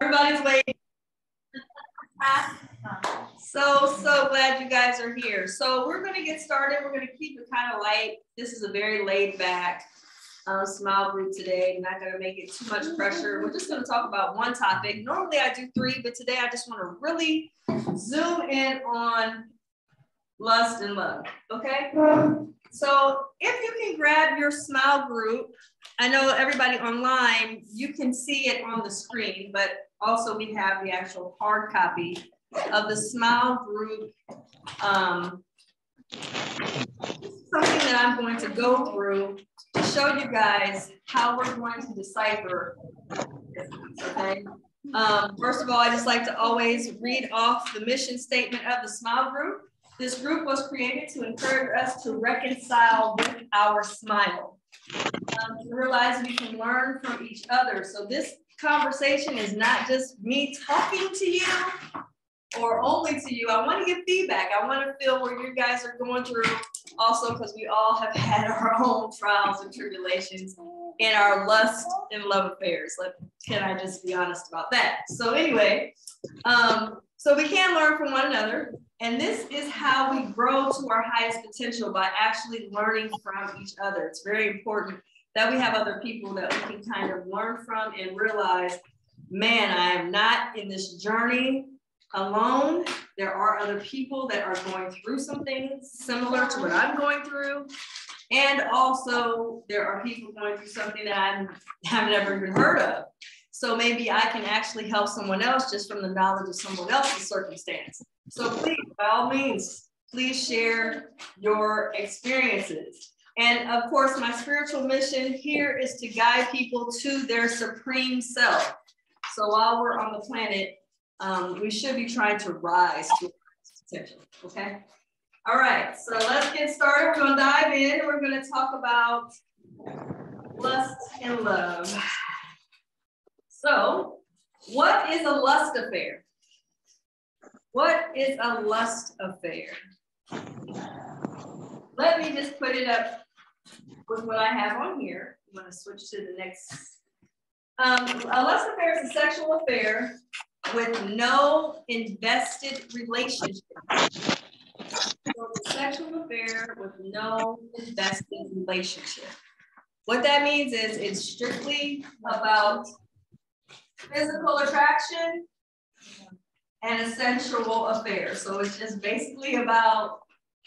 Everybody's waiting. So, so glad you guys are here. So we're going to get started. We're going to keep it kind of light. This is a very laid back uh, smile group today. I'm not going to make it too much pressure. We're just going to talk about one topic. Normally I do three, but today I just want to really zoom in on lust and love. Okay. So if you can grab your smile group, I know everybody online, you can see it on the screen, but also we have the actual hard copy of the smile group. Um, something that I'm going to go through to show you guys how we're going to decipher. Okay. Um, first of all, I just like to always read off the mission statement of the smile group. This group was created to encourage us to reconcile with our smile, um, to realize we can learn from each other. So this conversation is not just me talking to you or only to you. I want to get feedback. I want to feel where you guys are going through also because we all have had our own trials and tribulations in our lust and love affairs. Like, can I just be honest about that? So anyway, um, so we can learn from one another. And this is how we grow to our highest potential by actually learning from each other. It's very important that we have other people that we can kind of learn from and realize, man, I am not in this journey alone. There are other people that are going through some things similar to what I'm going through. And also there are people going through something that I have never even heard of. So maybe I can actually help someone else just from the knowledge of someone else's circumstance. So please, by all means, please share your experiences. And of course, my spiritual mission here is to guide people to their supreme self. So while we're on the planet, um, we should be trying to rise to potential. Okay. All right. So let's get started. We're going to dive in. We're going to talk about lust and love. So, what is a lust affair? What is a lust affair? Let me just put it up with what I have on here. I'm going to switch to the next. Um, a lust affair is a sexual affair with no invested relationship. So a sexual affair with no invested relationship. What that means is it's strictly about physical attraction and a sensual affair. So it's just basically about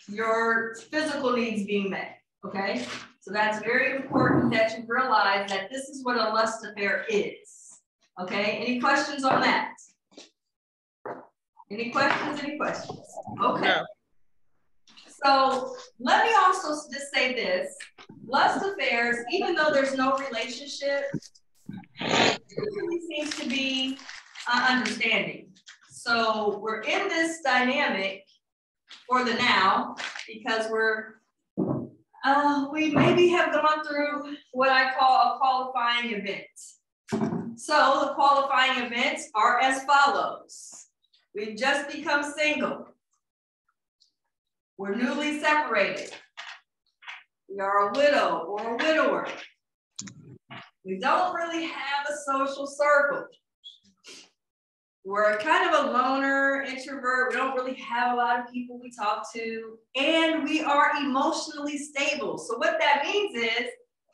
your physical needs being met. Okay. So that's very important that you realize that this is what a lust affair is. Okay. Any questions on that? Any questions? Any questions? Okay. No. So let me also just say this lust affairs, even though there's no relationship, it really seems to be uh, understanding. So we're in this dynamic for the now because we're uh, we maybe have gone through what I call a qualifying event. So the qualifying events are as follows. We've just become single. We're newly separated. We are a widow or a widower. We don't really have a social circle. We're kind of a loner, introvert. We don't really have a lot of people we talk to. And we are emotionally stable. So, what that means is,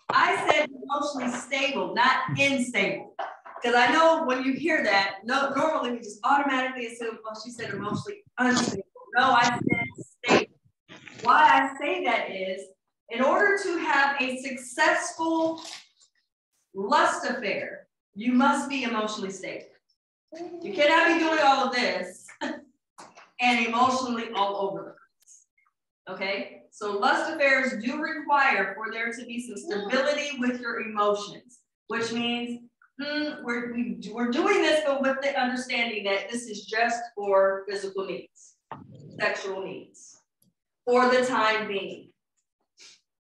I said emotionally stable, not unstable. Because I know when you hear that, no, normally we just automatically assume, oh, she said emotionally unstable. No, I said stable. Why I say that is, in order to have a successful lust affair, you must be emotionally stable. You cannot be doing all of this and emotionally all over the place. Okay? So lust affairs do require for there to be some stability with your emotions, which means hmm, we're, we, we're doing this, but with the understanding that this is just for physical needs, sexual needs, for the time being.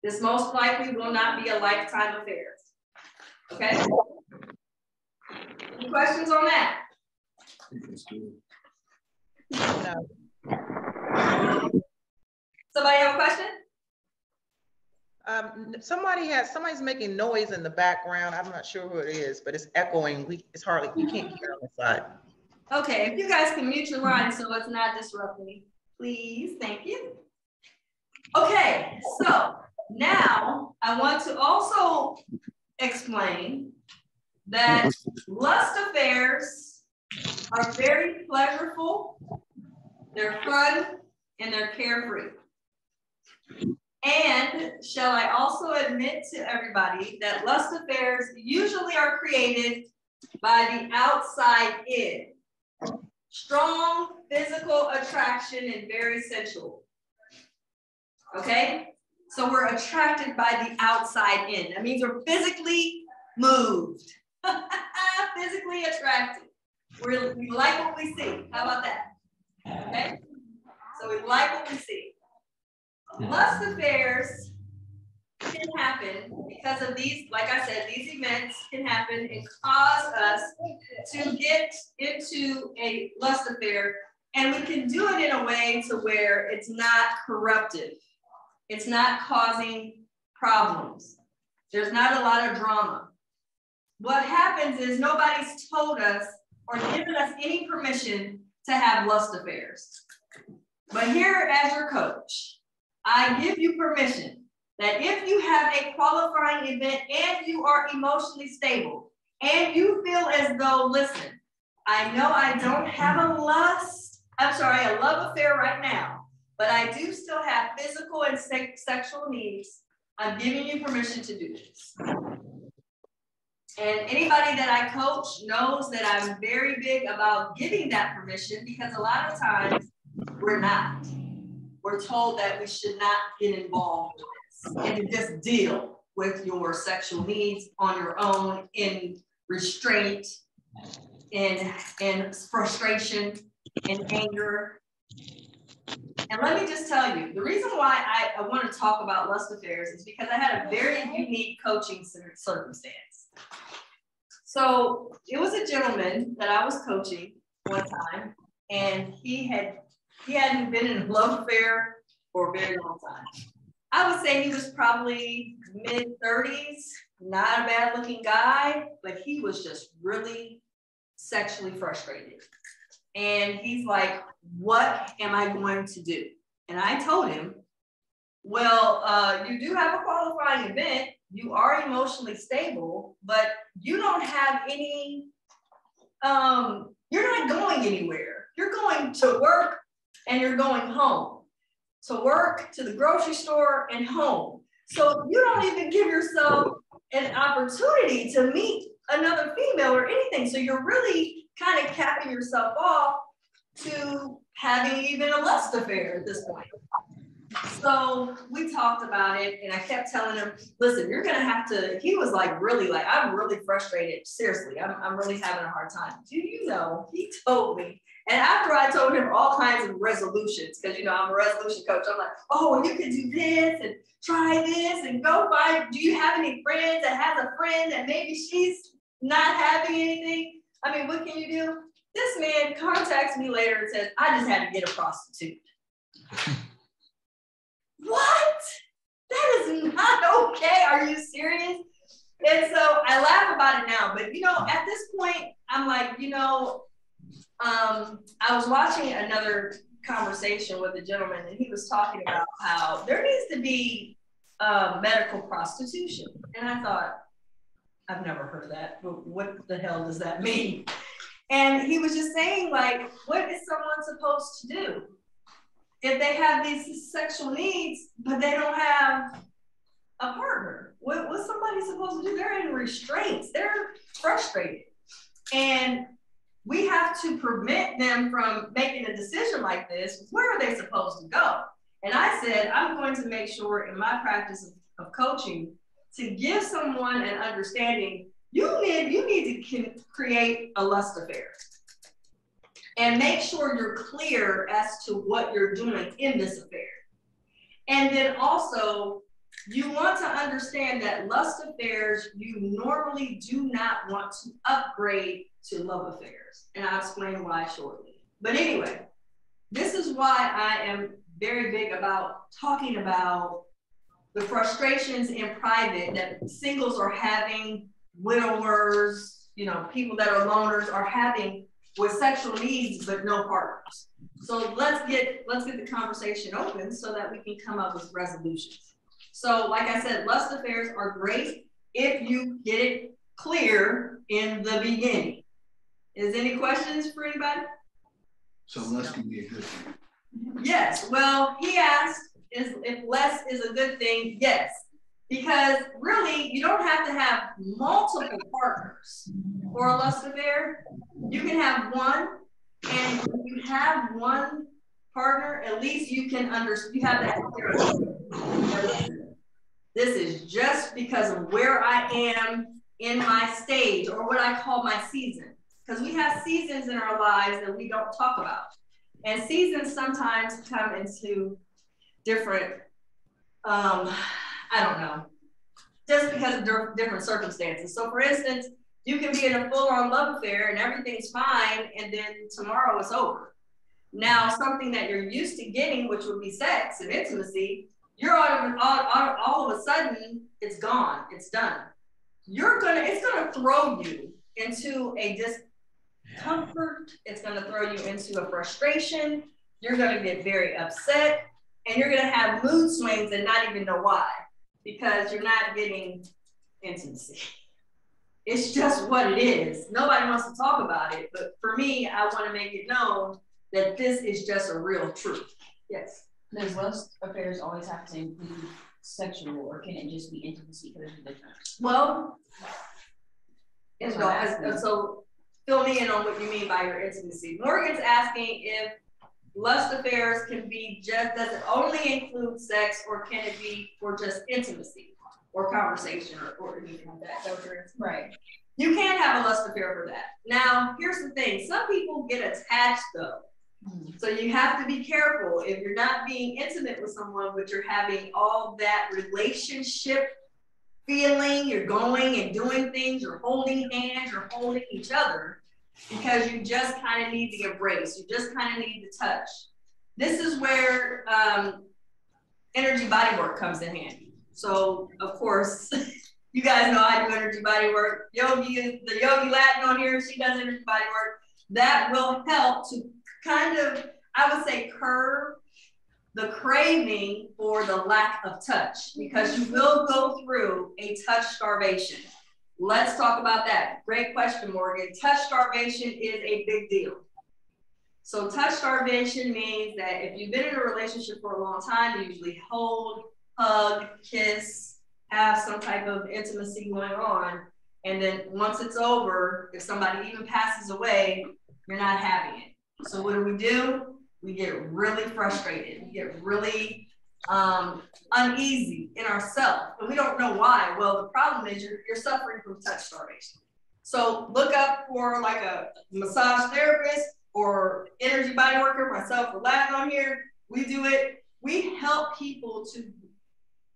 This most likely will not be a lifetime affair. Okay? Any questions on that? No. Somebody have a question? Um, somebody has, somebody's making noise in the background. I'm not sure who it is, but it's echoing. We, it's hardly, you can't hear on the side. Okay, if you guys can mute your line so it's not disrupting, please, thank you. Okay, so now I want to also explain that lust affairs are very pleasurable, they're fun, and they're carefree. And shall I also admit to everybody that lust affairs usually are created by the outside in. Strong physical attraction and very sensual. Okay? So we're attracted by the outside in. That means we're physically moved, physically attracted. We're, we like what we see. How about that? Okay? So we like what we see. Lust affairs can happen because of these, like I said, these events can happen and cause us to get into a lust affair. And we can do it in a way to where it's not corruptive. It's not causing problems. There's not a lot of drama. What happens is nobody's told us or given us any permission to have lust affairs. But here as your coach, I give you permission that if you have a qualifying event and you are emotionally stable and you feel as though, listen, I know I don't have a lust, I'm sorry, a love affair right now, but I do still have physical and se sexual needs. I'm giving you permission to do this. And anybody that I coach knows that I'm very big about giving that permission because a lot of times we're not we're told that we should not get involved with this and just deal with your sexual needs on your own in restraint, in, in frustration, in anger. And let me just tell you, the reason why I, I want to talk about lust affairs is because I had a very unique coaching circumstance. So it was a gentleman that I was coaching one time, and he had he hadn't been in a love affair for a very long time. I would say he was probably mid 30s, not a bad looking guy, but he was just really sexually frustrated. And he's like, What am I going to do? And I told him, Well, uh, you do have a qualifying event, you are emotionally stable, but you don't have any, um, you're not going anywhere. You're going to work and you're going home to work, to the grocery store, and home. So you don't even give yourself an opportunity to meet another female or anything. So you're really kind of capping yourself off to having even a lust affair at this point. So we talked about it, and I kept telling him, listen, you're gonna have to. He was like, really, like, I'm really frustrated. Seriously, I'm, I'm really having a hard time. Do you know? He told me and after I told him all kinds of resolutions, because you know I'm a resolution coach, I'm like, oh, you can do this and try this and go find. Do you have any friends that has a friend that maybe she's not having anything? I mean, what can you do? This man contacts me later and says, I just had to get a prostitute. what? That is not okay. Are you serious? And so I laugh about it now, but you know, at this point, I'm like, you know, um, I was watching another conversation with a gentleman, and he was talking about how there needs to be uh, medical prostitution. And I thought, I've never heard that, but what the hell does that mean? And he was just saying, like, what is someone supposed to do if they have these sexual needs, but they don't have a partner? What, what's somebody supposed to do? They're in restraints, they're frustrated. And we have to prevent them from making a decision like this. Where are they supposed to go? And I said, I'm going to make sure in my practice of, of coaching to give someone an understanding. You need you need to create a lust affair and make sure you're clear as to what you're doing in this affair. And then also, you want to understand that lust affairs you normally do not want to upgrade to love affairs. And I'll explain why shortly. But anyway, this is why I am very big about talking about the frustrations in private that singles are having, widowers, you know, people that are loners are having with sexual needs but no partners. So let's get let's get the conversation open so that we can come up with resolutions. So, like I said, lust affairs are great if you get it clear in the beginning. Is any questions for anybody? So less can be a good thing. Yes. Well, he asked is if less is a good thing. Yes. Because really, you don't have to have multiple partners for a lust affair. You can have one, and when you have one partner, at least you can understand, you have that. This is just because of where I am in my stage or what I call my season. Because we have seasons in our lives that we don't talk about. And seasons sometimes come into different, um, I don't know, just because of different circumstances. So, for instance, you can be in a full on love affair and everything's fine, and then tomorrow it's over. Now, something that you're used to getting, which would be sex and intimacy, you're all, all, all, all of a sudden it's gone, it's done. You're gonna, it's gonna throw you into a discomfort, it's gonna throw you into a frustration, you're gonna get very upset, and you're gonna have mood swings and not even know why, because you're not getting intimacy. It's just what it is. Nobody wants to talk about it, but for me, I want to make it known that this is just a real truth. Yes. Does lust affairs always have to include sexual, or can it just be intimacy? Because there's a difference. Well, Isabel, so fill me in on what you mean by your intimacy. Morgan's asking if lust affairs can be just, does it only include sex or can it be for just intimacy or conversation or, or anything like that? So right. You can't have a lust affair for that. Now, here's the thing. Some people get attached though hmm. so you have to be careful if you're not being intimate with someone, but you're having all that relationship feeling, you're going and doing things, you're holding hands, you're holding each other because you just kind of need the embrace, you just kind of need the touch. This is where um, energy body work comes in handy. So, of course, you guys know I do energy body work. Yogi, the Yogi Latin on here, she does energy body work. That will help to kind of, I would say, curb the craving for the lack of touch because you will go through a touch starvation. Let's talk about that. Great question, Morgan. Touch starvation is a big deal. So, touch starvation means that if you've been in a relationship for a long time, you usually hold, hug, kiss, have some type of intimacy going on. And then once it's over, if somebody even passes away, you're not having it. So what do we do? We get really frustrated. We get really um, uneasy in ourselves, and we don't know why. Well, the problem is you're, you're suffering from touch starvation. So look up for like a massage therapist or energy body worker, myself Latin on here. We do it. We help people to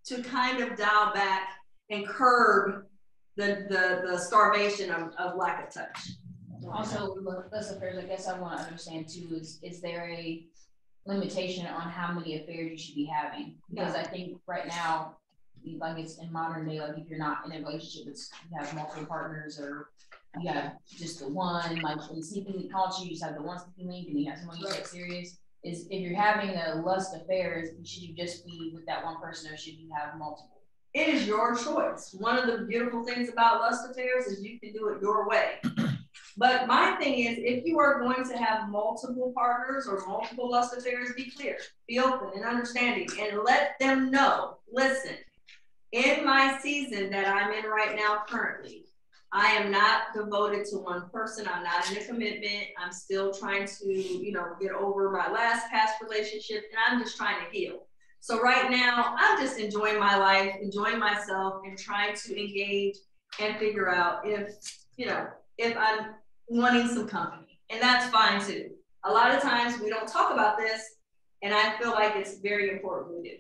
to kind of dial back and curb the the, the starvation of, of lack of touch. Also, affairs, I guess I want to understand too, is, is there a limitation on how many affairs you should be having? Because I think right now, like it's in modern day, like if you're not in a relationship, it's, you have multiple partners or you have just the one, like in sleeping culture, you just have the one sleeping link and you have someone you take serious. Is if you're having a lust affairs, should you just be with that one person or should you have multiple? It is your choice. One of the beautiful things about lust affairs is you can do it your way. But my thing is, if you are going to have multiple partners or multiple lust affairs, be clear, be open and understanding, and let them know listen, in my season that I'm in right now, currently, I am not devoted to one person. I'm not in a commitment. I'm still trying to, you know, get over my last past relationship, and I'm just trying to heal. So right now, I'm just enjoying my life, enjoying myself, and trying to engage and figure out if, you know, if I'm wanting some company, and that's fine too. A lot of times we don't talk about this, and I feel like it's very important we do.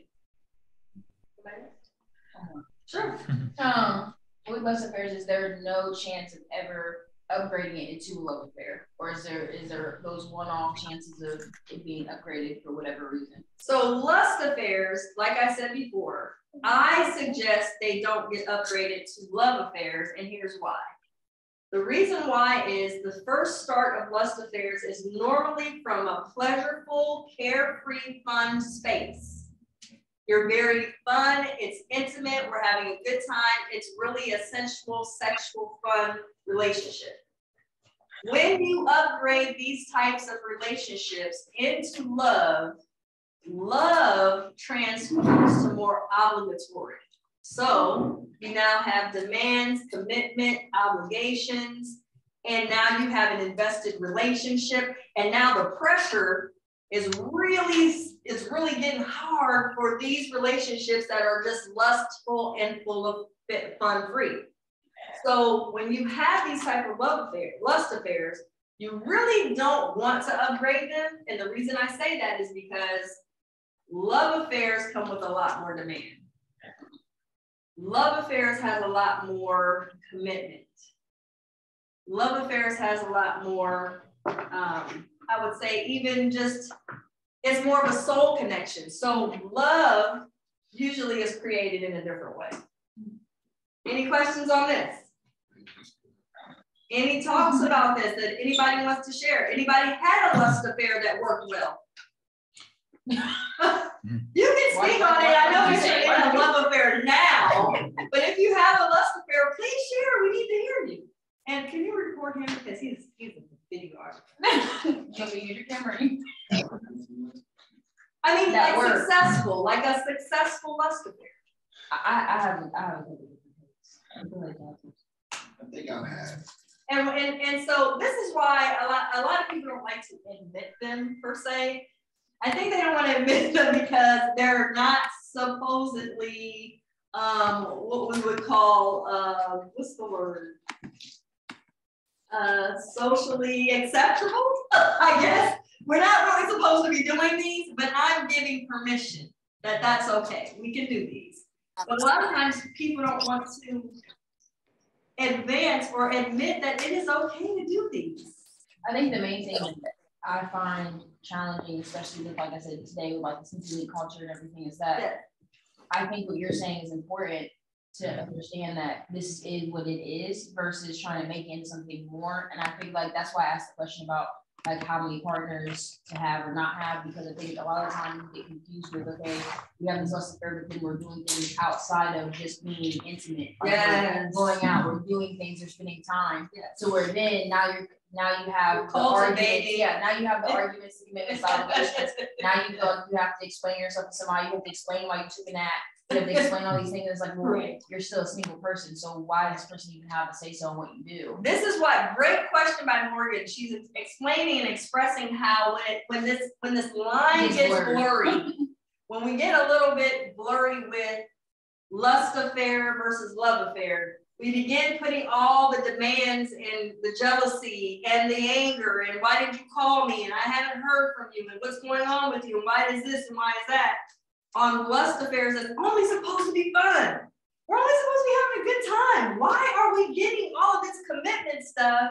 Sure. Um, with lust affairs, is there no chance of ever upgrading it into a love affair, or is there is there those one-off chances of it being upgraded for whatever reason? So lust affairs, like I said before, I suggest they don't get upgraded to love affairs, and here's why. The reason why is the first start of lust affairs is normally from a pleasureful, carefree, fun space. You're very fun, it's intimate, we're having a good time, it's really a sensual, sexual, fun relationship. When you upgrade these types of relationships into love, love transforms to more obligatory. So you now have demands, commitment, obligations, and now you have an invested relationship. And now the pressure is really is really getting hard for these relationships that are just lustful and full of fun free. So when you have these type of love affairs, lust affairs, you really don't want to upgrade them. And the reason I say that is because love affairs come with a lot more demand. Love affairs has a lot more commitment. Love affairs has a lot more, um, I would say, even just, it's more of a soul connection. So love usually is created in a different way. Any questions on this? Any talks about this that anybody wants to share? Anybody had a lust affair that worked well? Mm. you can speak on it. I know you're in a love affair now, but if you have a lust affair, please share. We need to hear you. And can you record him because he's he's a video artist. Let me use your camera. I mean, that like successful, like a successful lust affair. I I haven't I haven't. I think I've had. And, and, and so this is why a lot, a lot of people don't like to admit them per se. I think they don't want to admit them because they're not supposedly um, what we would call, uh, what's the word? Uh, socially acceptable, I guess. We're not really supposed to be doing these, but I'm giving permission that that's okay. We can do these. But a lot of times people don't want to advance or admit that it is okay to do these. I think the main thing I find challenging, especially with, like I said today, with like the Cincinnati culture and everything, is that yeah. I think what you're saying is important to understand that this is what it is versus trying to make it into something more. And I think like that's why I asked the question about like how many partners to have or not have because I think a lot of times we get confused with okay, we have this less than thing, we're doing things outside of just being intimate. Like yeah. Going out, we're doing things, we're spending time. Yeah. So we're then now you're now you have the arguments. Yeah, now you have the arguments, the commitments, obligations. now you feel like you have to explain yourself to somebody, you have to explain why you took a nap you have to explain all these things. It's like, well, right. you're still a single person. So why does this person even have a say so in what you do? This is what great question by Morgan. She's explaining and expressing how when it, when this when this line gets, gets blurry, when we get a little bit blurry with lust affair versus love affair, we begin putting all the demands and the jealousy and the anger and why did you call me and I haven't heard from you and what's going on with you and why is this and why is that on lust affairs that's only supposed to be fun. We're only supposed to be having a good time. Why are we getting all this commitment stuff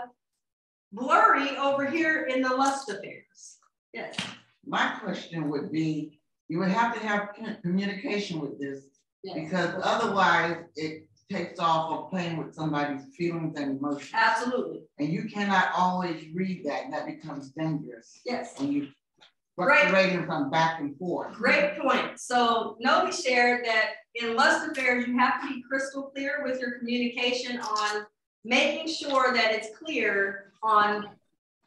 blurry over here in the lust affairs? Yes. My question would be, you would have to have communication with this yes. because otherwise it takes off of playing with somebody's feelings and emotions. Absolutely. And you cannot always read that. And that becomes dangerous. Yes. When you fluctuating from back and forth. Great point. So Novi shared that in lust affairs, you have to be crystal clear with your communication on making sure that it's clear on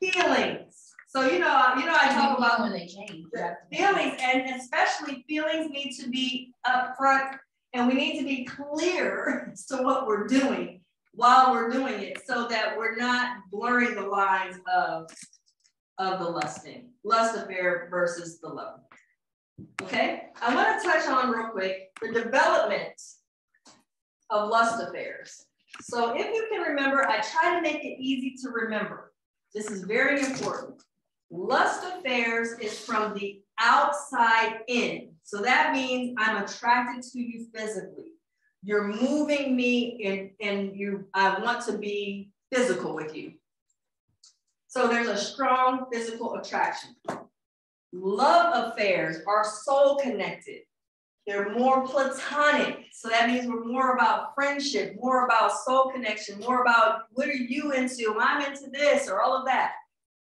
feelings. So you know, you know, I talk about when they change feelings, and especially feelings need to be upfront, and we need to be clear as to what we're doing while we're doing it, so that we're not blurring the lines of of the lusting, lust affair versus the love. Okay, I want to touch on real quick the development of lust affairs. So if you can remember, I try to make it easy to remember. This is very important. Lust affairs is from the outside in. So that means I'm attracted to you physically. You're moving me and, and you I want to be physical with you. So there's a strong physical attraction. Love affairs are soul connected. They're more platonic. So that means we're more about friendship, more about soul connection, more about what are you into? I'm into this or all of that.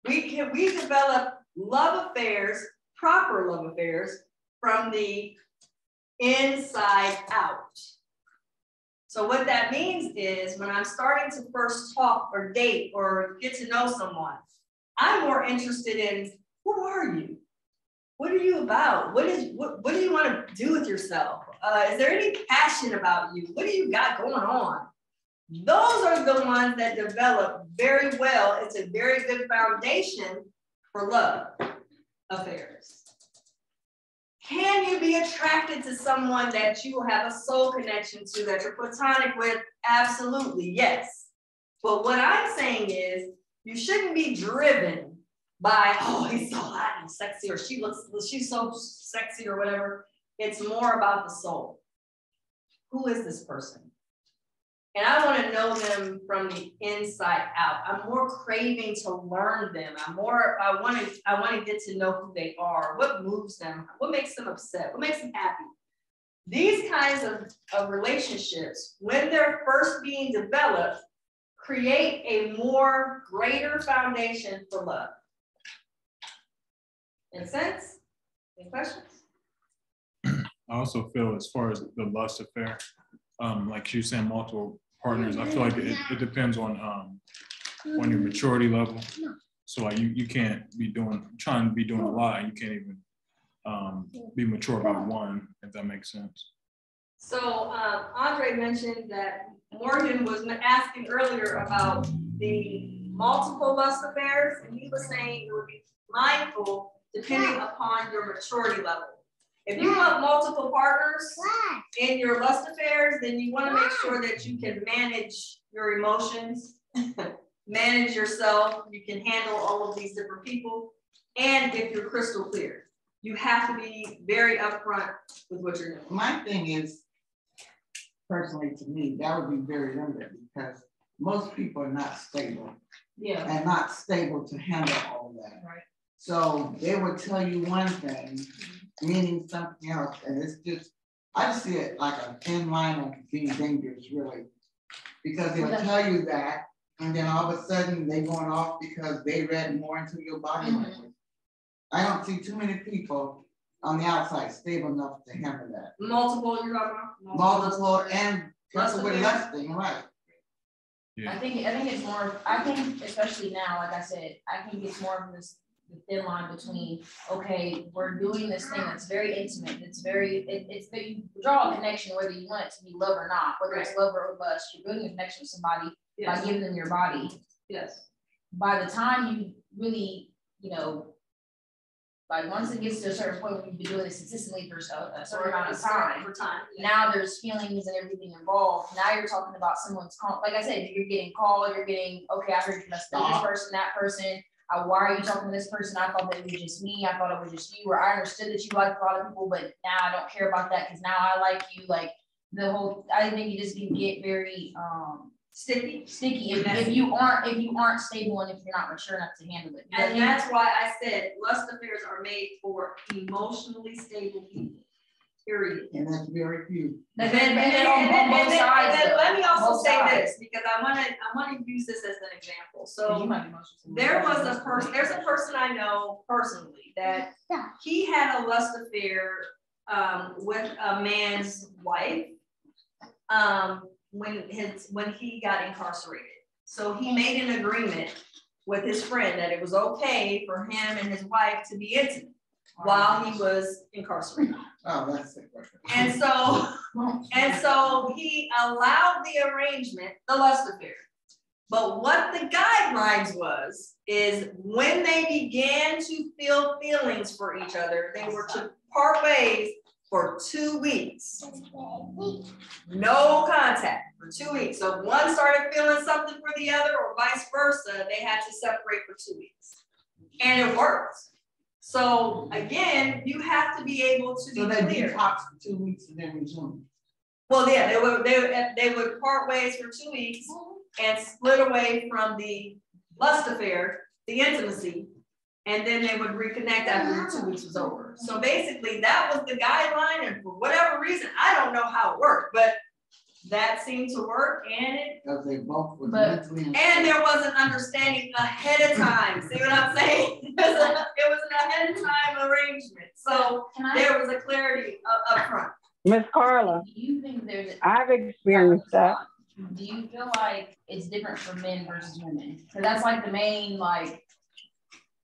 We can we develop love affairs, proper love affairs from the inside out. So what that means is when I'm starting to first talk or date or get to know someone, I'm more interested in who are you? What are you about? What is what, what do you want to do with yourself? Uh, is there any passion about you? What do you got going on? Those are the ones that develop very well. It's a very good foundation for love affairs. Can you be attracted to someone that you have a soul connection to, that you're platonic with? Absolutely, yes. But what I'm saying is, you shouldn't be driven by, oh, he's so hot and sexy, or she looks, she's so sexy, or whatever. It's more about the soul. Who is this person? And I want to know them from the inside out. I'm more craving to learn them. I'm more, I want to, I want to get to know who they are, what moves them, what makes them upset, what makes them happy. These kinds of, of relationships, when they're first being developed, create a more greater foundation for love. Make sense? Any questions? I also feel as far as the lust affair, um, like was saying, multiple partners. I feel like it, it depends on um, on your maturity level. So like you you can't be doing trying to be doing a lot, you can't even um, be mature about one, if that makes sense. So um, Andre mentioned that Morgan was asking earlier about the multiple lust affairs, and he was saying you would be mindful depending upon your maturity level. If you want multiple partners in your lust affairs, then you want to make sure that you can manage your emotions, manage yourself. You can handle all of these different people. And if you're crystal clear, you have to be very upfront with what you're doing. My thing is, personally to me, that would be very limited because most people are not stable Yeah. and not stable to handle all that. Right. So they would tell you one thing, meaning something else, and it's just, I just see it like a thin line of being dangerous, really. Because they'll tell you that, and then all of a sudden they going off because they read more into your body Mhm. language. I don't see too many people on the outside stable enough to handle that. Multiple, you're talking about? Multiple and Lust careful with affairs? lusting, right? I think, I think it's more, I think especially now, like I said, I think it's more of this the thin line between, okay, we're doing this thing that's very intimate, it's very, it, it's, that you draw a connection whether you want it to be love or not, whether it's love or lust, you're building a connection with somebody by giving them your body. yes. By the time you really, you know, like once it gets to a certain point when you've been doing this consistently for so- a certain amount of time, For time. yeah. now there's feelings and everything involved. Now you're talking about someone's call. Like I said, you're getting called, you're getting, okay, I heard you this person, that person. Uh, why are you talking to this person? I thought that it was just me. I thought it was just you, or I understood that you liked a lot of people, but now I don't care about that because now I like you. Like the whole, I think you just can get very um Sticky. sticky if, if you aren't if you aren't stable and if you're not mature enough to handle it. And that's why I said lust affairs are made for emotionally stable people, period. And that's very few. And And then, then, and then on, and on then, and both then, sides. and then let me also say sides. this, because I wanna, I wanna use this as an example. So you might be emotional. there was a person, there's a person I know personally that he had a lust affair um, with a man's wife um, when his, when he got incarcerated. So he made an agreement with his friend that it was okay for him and his wife to be intimate while he was incarcerated. Oh, that's the. And so, and so he allowed the arrangement, the lust affair. But what the guidelines was, is when they began to feel feelings for each other, they were to part ways for two weeks. No contact for two weeks. So if one started feeling something for the other or vice versa, they had to separate for two weeks. And it worked. So again, you have to be able to be So they clear. detox for two weeks and then resume. Well, yeah, they would, they they would part ways for two weeks and split away from the lust affair, the intimacy, and then they would reconnect after the two weeks was over. So basically, that was the guideline, and for whatever reason, I don't know how it worked, but that seemed to work, and it Because they both were But- mentally. and there was an understanding ahead of time. See what I'm saying? It was, a, it was an ahead of time arrangement, so Can I, there was a clarity up, up front. Miss Carla, do you think there's? a- I've experienced that. Do you feel like it's different for men versus women? Cause that's like the main like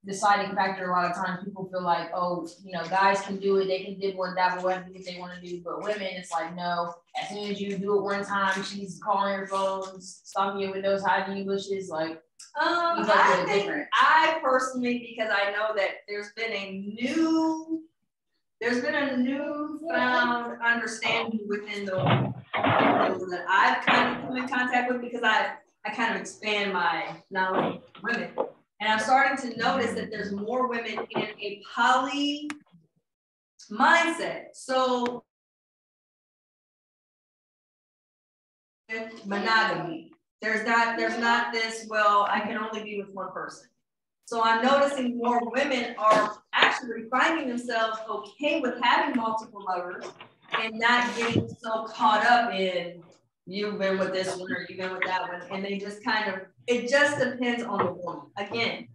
deciding factor. A lot of times people feel like, oh, you know, guys can do it, they can dibble and dabble, whatever they wanna do, but women, it's like, no. As soon as you do it one time, she's calling your phones, stalking your windows, hiding your bushes, like, Um, I think different. I personally, because I know that there's been a new, there's been a newfound understanding within the that I've kind of come in contact with because I, I kind of expand my knowledge of women. And I'm starting to notice that there's more women in a poly mindset. So monogamy. There's not, there's not this, well, I can only be with one person. So I'm noticing more women are actually finding themselves okay with having multiple lovers and not getting so caught up in you've been with this one or you've been with that one. And they just kind of, it just depends on the woman. Again,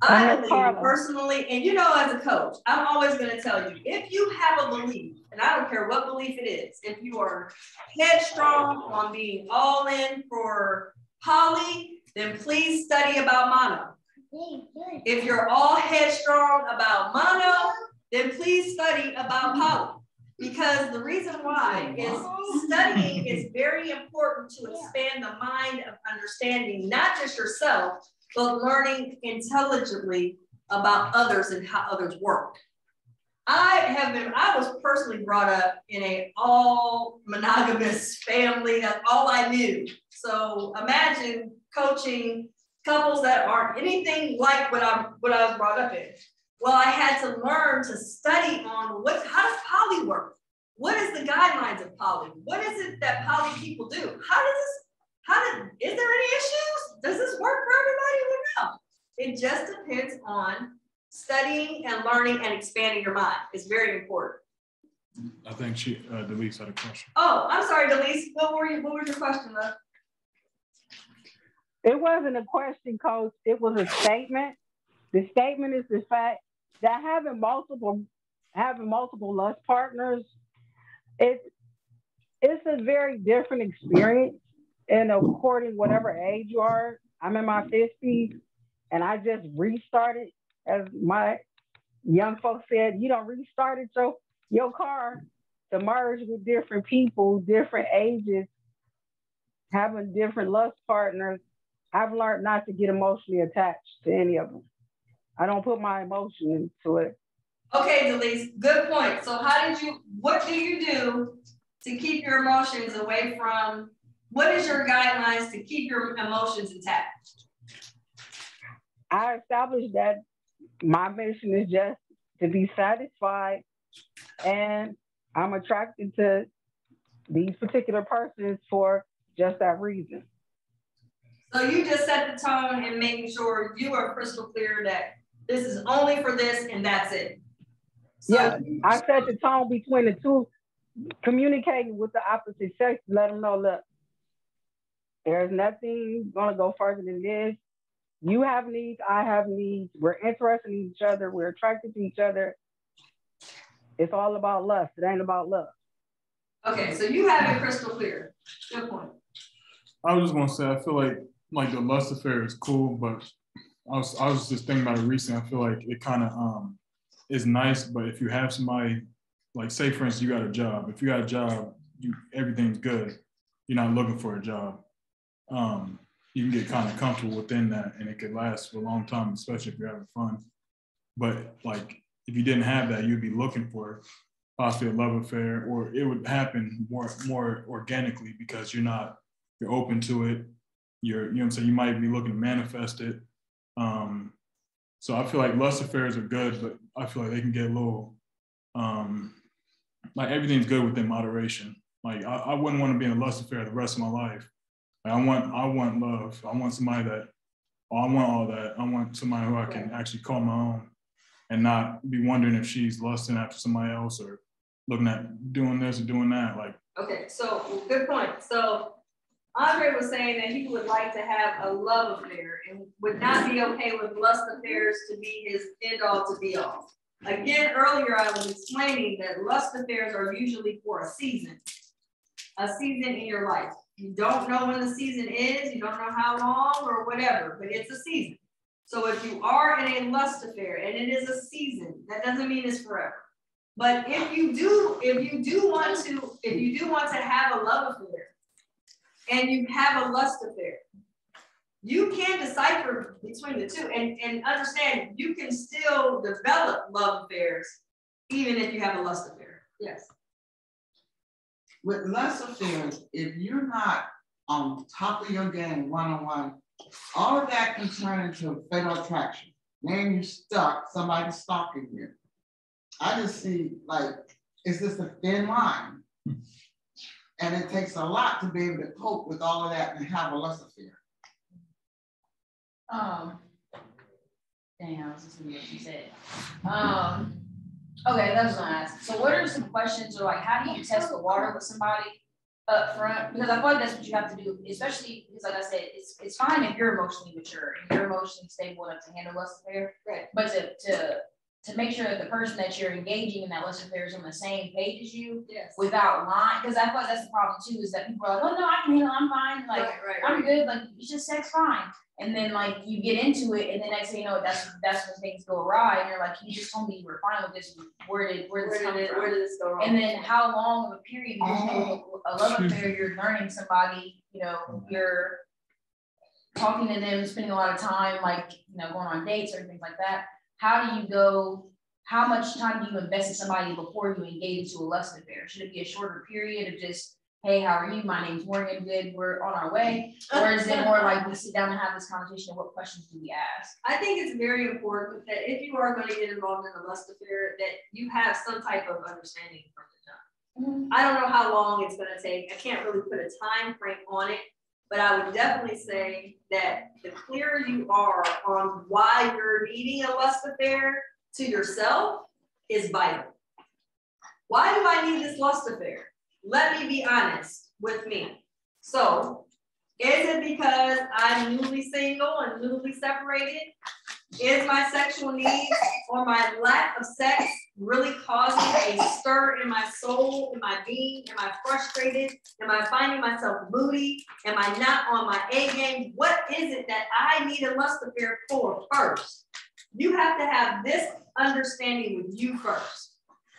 I believe personally, and you know, as a coach, I'm always going to tell you if you have a belief, and I don't care what belief it is, if you are headstrong on being all in for poly, then please study about mono. If you're all headstrong about mono, then please study about poly. Because the reason why is studying is very important to expand the mind of understanding, not just yourself, but learning intelligently about others and how others work. I have been, I was personally brought up in a all monogamous family. That's all I knew. So imagine coaching couples that aren't anything like what I what I was brought up in. Well, I had to learn to study on what how does poly work? What is the guidelines of poly? What is it that poly people do? How does this, how did, is there any issues? Does this work for everybody? Well, no. It just depends on studying and learning and expanding your mind. It's very important. I think she, uh, Delise had a question. Oh, I'm sorry, Delise. What were you, what was your question, love? It wasn't a question, coach. It was a statement. The statement is the fact that having multiple having multiple lust partners, it's it's a very different experience. And according whatever age you are, I'm in my 50s and I just restarted, as my young folks said, you don't restart it, so your car to merge with different people, different ages, having different lust partners. I've learned not to get emotionally attached to any of them. I don't put my emotion into it. Okay, Delise, good point. So how did you, what do you do to keep your emotions away from, what is your guidelines to keep your emotions intact? I established that my mission is just to be satisfied and I'm attracted to these particular persons for just that reason. So you just set the tone and making sure you are crystal clear that this is only for this and that's it. So, Yeah, I set the tone between the two, communicating with the opposite sex, let them know, look, there's nothing gonna go further than this. You have needs, I have needs. We're interested in each other. We're attracted to each other. It's all about lust. It ain't about love. Okay, so you have it crystal clear. Good point. I was just gonna say, I feel like, like the lust affair is cool, but I was, I was just thinking about it recently. I feel like it kind of, um, is nice, but if you have somebody, like say for instance, you got a job, if you got a job, you, everything's good. You're not looking for a job. Um, you can get kind of comfortable within that and it could last for a long time, especially if you're having fun. But like, if you didn't have that, you'd be looking for possibly a love affair, or it would happen more, more organically because you're not you're open to it. You're, you know what I'm saying? You might be looking to manifest it. Um, so I feel like lust affairs are good, but I feel like they can get a little, um, like everything's good within moderation. Like I, I wouldn't want to be in a lust affair the rest of my life. Like, I want, I want love. I want somebody that oh, I want all that. I want somebody who I can actually call my own and not be wondering if she's lusting after somebody else or looking at doing this or doing that. Like, Okay, so good point. So Andre was saying that he would like to have a love affair and would not be okay with lust affairs to be his end all to be all. Again, earlier I was explaining that lust affairs are usually for a season, a season in your life. You don't know when the season is, you don't know how long or whatever, but it's a season. So if you are in a lust affair and it is a season, that doesn't mean it's forever. But if you do, if you do want to, if you do want to have a love affair and you have a lust affair, you can decipher between the two and, and understand you can still develop love affairs even if you have a lust affair. Yes. With lust affairs, if you're not on top of your game one-on-one, all of that can turn into fatal attraction. Then you're stuck, somebody's stalking you. I just see like, is this a thin line. And it takes a lot to be able to cope with all of that and have a lust affair. Um, dang, I was listening to what you said. Um, okay, that's what I asked. So what are some questions or like, how do you test the water with somebody up front? Because I feel like that's what you have to do, especially because like I said, it's, it's fine if you're emotionally mature and you're emotionally stable enough to handle lust affair. Right. But to, to, to make sure that the person that you're engaging in that lust affair is on the same page as you Yes. without lying, because I feel like that's the problem too, is that people are like, oh no, I can handle, I'm fine, like, right, right, I'm right. good, like it's just sex fine. And then like you get into it, and then next thing you know, that's that's when things go awry, and you're like, you just told me you were fine with this. Where did where Where did this did come it, where did this go wrong? And then how long of a period you just know a love affair, you're learning somebody, you know, you're talking to them, spending a lot of time, like you know, going on dates or things like that. How do you go? How much time do you invest in somebody before you engage into a lust affair? Should it be a shorter period of just hey, how are you? My name's Morgan. Good. We're on our way. Or is it more like we sit down and have this conversation and what questions do we ask? I think it's very important that if you are going to get involved in a lust affair, that you have some type of understanding from the jump. Mm-hmm. I don't know how long it's going to take. I can't really put a time frame on it, but I would definitely say that the clearer you are on why you're needing a lust affair to yourself is vital. Why do I need this lust affair? Let me be honest with me. So, is it because I'm newly single and newly separated? Is my sexual needs or my lack of sex really causing a stir in my soul, in my being? Am I frustrated? Am I finding myself moody? Am I not on my A game? What is it that I need a lust affair for first? You have to have this understanding with you first.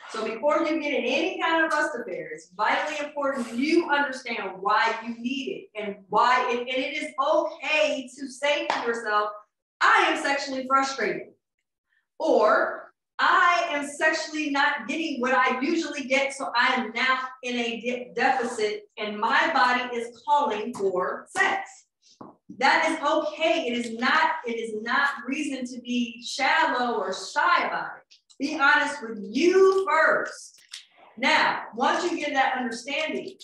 So before you get in any kind of lust affair, it's vitally important you understand why you need it and why it, and it is okay to say to yourself, I am sexually frustrated. Or I am sexually not getting what I usually get, so I am now in a de- deficit and my body is calling for sex. That is okay. It is not, it is not reason to be shallow or shy about it. Be honest with you first. Now, once you get that understanding,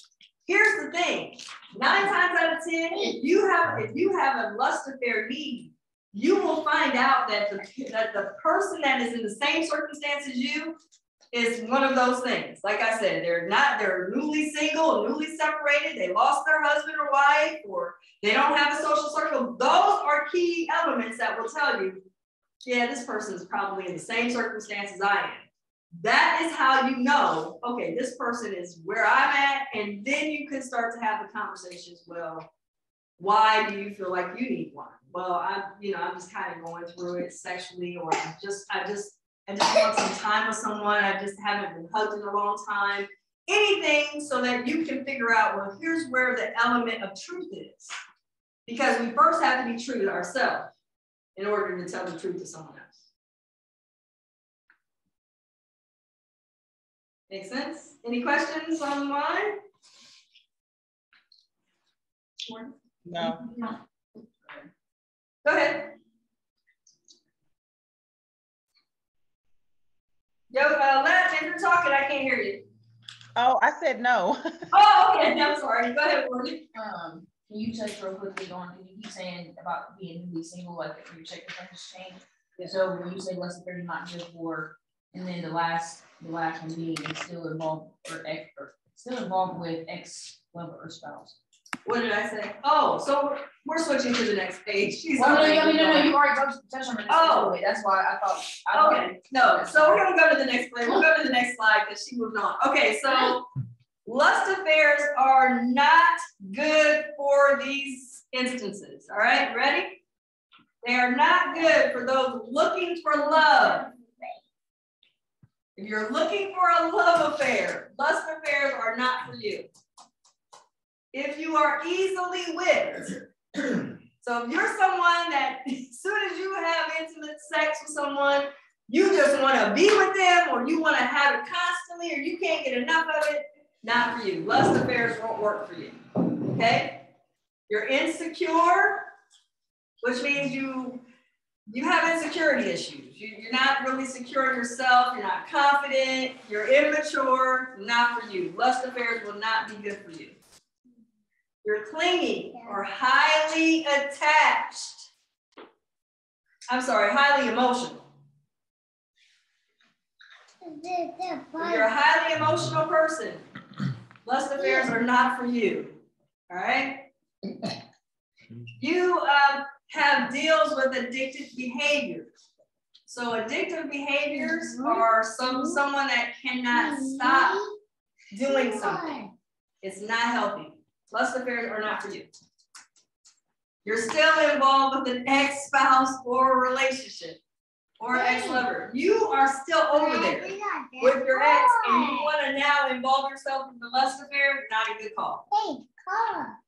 here's the thing. Nine times out of 10, if you have, if you have a lust affair need, you will find out that the, that the person that is in the same circumstance as you is one of those things. Like I said, they're not, they're newly single, newly separated, they lost their husband or wife, or they don't have a social circle. Those are key elements that will tell you, yeah, this person is probably in the same circumstances I am. That is how you know, okay, this person is where I'm at, and then you can start to have the conversations. Well, why do you feel like you need one? Well, I'm, you know, I'm just kind of going through it sexually, or I just, I just, I just want some time with someone. I just haven't been hugged in a long time. Anything so that you can figure out, well, here's where the element of truth is. Because we first have to be true to ourselves in order to tell the truth to someone else. Make sense? Any questions on the line? No. Go ahead. Yo, uh, Latin, if you're talking, I can't hear you. Oh, I said no. Oh, okay, I'm sorry. Go ahead, Morgan. Um, can you touch real quickly on, can you keep saying about being newly single, like if your check percentage change? So when you say less than thirty not good for, and then the last, the last one being is still involved or ex, or still involved with ex lover or spouse. What did I say? Oh, so we're switching to the next page. She's Well, no, mean, no, no, you already touched, on it. Oh. That's why I thought. I thought- Okay, no, so we're gonna go to the next slide. We'll go to the next slide because she moved on. Okay, so lust affairs are not good for these instances. All right, ready? They are not good for those looking for love. If you're looking for a love affair, lust affairs are not for you. If you are easily whipped, so if you're someone that as soon as you have intimate sex with someone, you just want to be with them or you want to have it constantly or you can't get enough of it, not for you. Lust affairs won't work for you. Okay? You're insecure, which means you you have insecurity issues. You, you're not really secure in yourself. You're not confident. You're immature. Not for you. Lust affairs will not be good for you. You're clingy or highly attached. I'm sorry, highly emotional. You're a highly emotional person. Lust affairs are not for you. All right. You um, have deals with addictive behaviors. So addictive behaviors are some someone that cannot stop doing something. It's not healthy. Lust affairs are not for you. You're still involved with an ex-spouse or a relationship or an ex-lover. You are still over there with your ex and you want to now involve yourself in the lust affair, not a good call.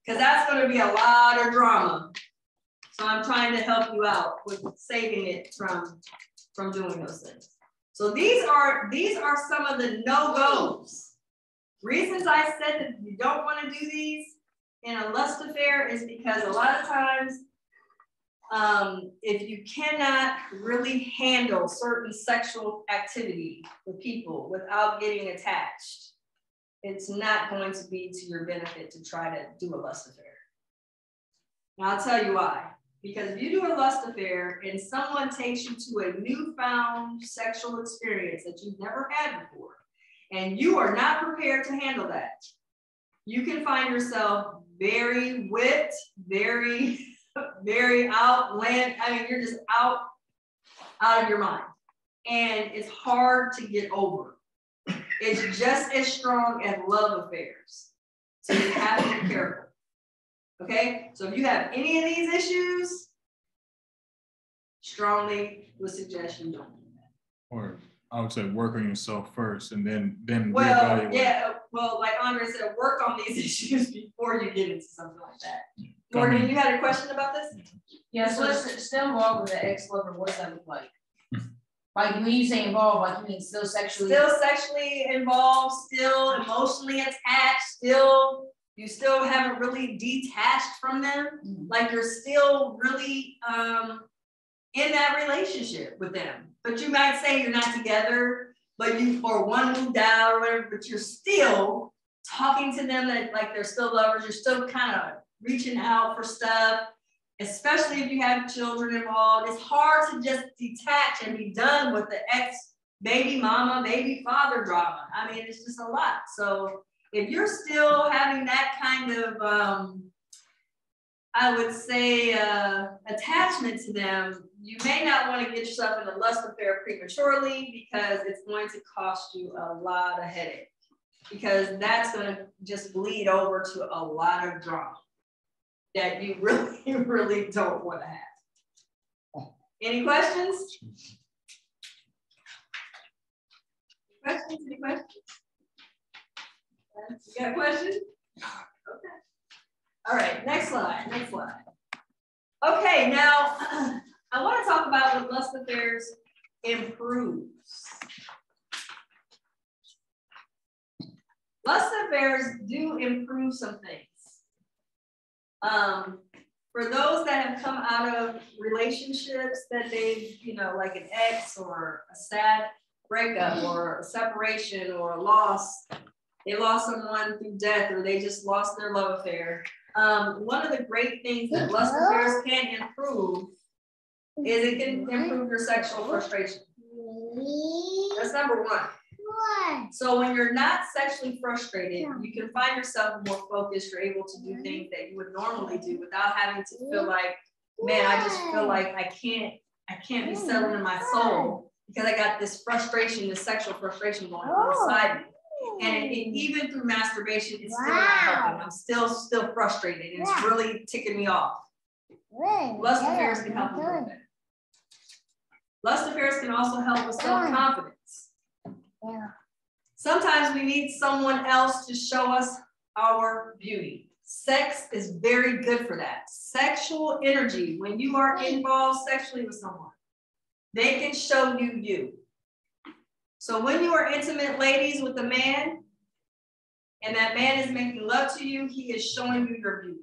Because that's going to be a lot of drama. So I'm trying to help you out with saving it from, from doing those things. So these are these are some of the no-goes. Reasons I said that you don't want to do these in a lust affair is because a lot of times um, if you cannot really handle certain sexual activity with people without getting attached, it's not going to be to your benefit to try to do a lust affair. And I'll tell you why. Because if you do a lust affair and someone takes you to a newfound sexual experience that you've never had before, and you are not prepared to handle that, you can find yourself very whipped, very, very outland. I mean, you're just out, out of your mind. And it's hard to get over. It's just as strong as love affairs. So you have to be careful. Okay, so if you have any of these issues, strongly would suggest you don't do that. Or I would say work on yourself first and then, then Well, reevaluate. yeah, well, like Andre said, work on these issues before you get into something like that. I Morgan, mean, you had a question about this? Yeah, so it's still involved with the ex lover, what does that look like? Like when you say involved, like you mean still sexually? Still sexually involved, still emotionally attached, still, you still haven't really detached from them. Mhm. Like you're still really um in that relationship with them. But you might say you're not together, but you or one moved out or whatever, but you're still talking to them that like they're still lovers, you're still kind of reaching out for stuff, especially if you have children involved. It's hard to just detach and be done with the ex baby mama, baby father drama. I mean, it's just a lot. So if you're still having that kind of um I would say uh, attachment to them, you may not want to get yourself in a lust affair prematurely because it's going to cost you a lot of headache. Because that's going to just bleed over to a lot of drama that you really, really don't want to have. Any questions? Questions? Any questions? You got a question? Okay. All right, next slide, next slide. Okay, now I want to talk about what lust affairs improves. Lust affairs do improve some things. Um, for those that have come out of relationships that they've, you know, like an ex or a sad breakup or a separation or a loss, they lost someone through death or they just lost their love affair. Um, one of the great things that lust affairs can improve is it can improve your sexual frustration. That's number one. So when you're not sexually frustrated, you can find yourself more focused. You're able to do things that you would normally do without having to feel like, man, I just feel like I can't, I can't be settled in my soul because I got this frustration, this sexual frustration going on inside me. And it, it- even through masturbation, it's still not helping. I'm still, still frustrated. It's really ticking me off. Lust affairs can help with that. Lust affairs can also help with self-confidence. Yeah. Sometimes we need someone else to show us our beauty. Sex is very good for that. Sexual energy, when you are involved sexually with someone, they can show you you. So when you are intimate ladies with a man, and that man is making love to you, he is showing you your beauty.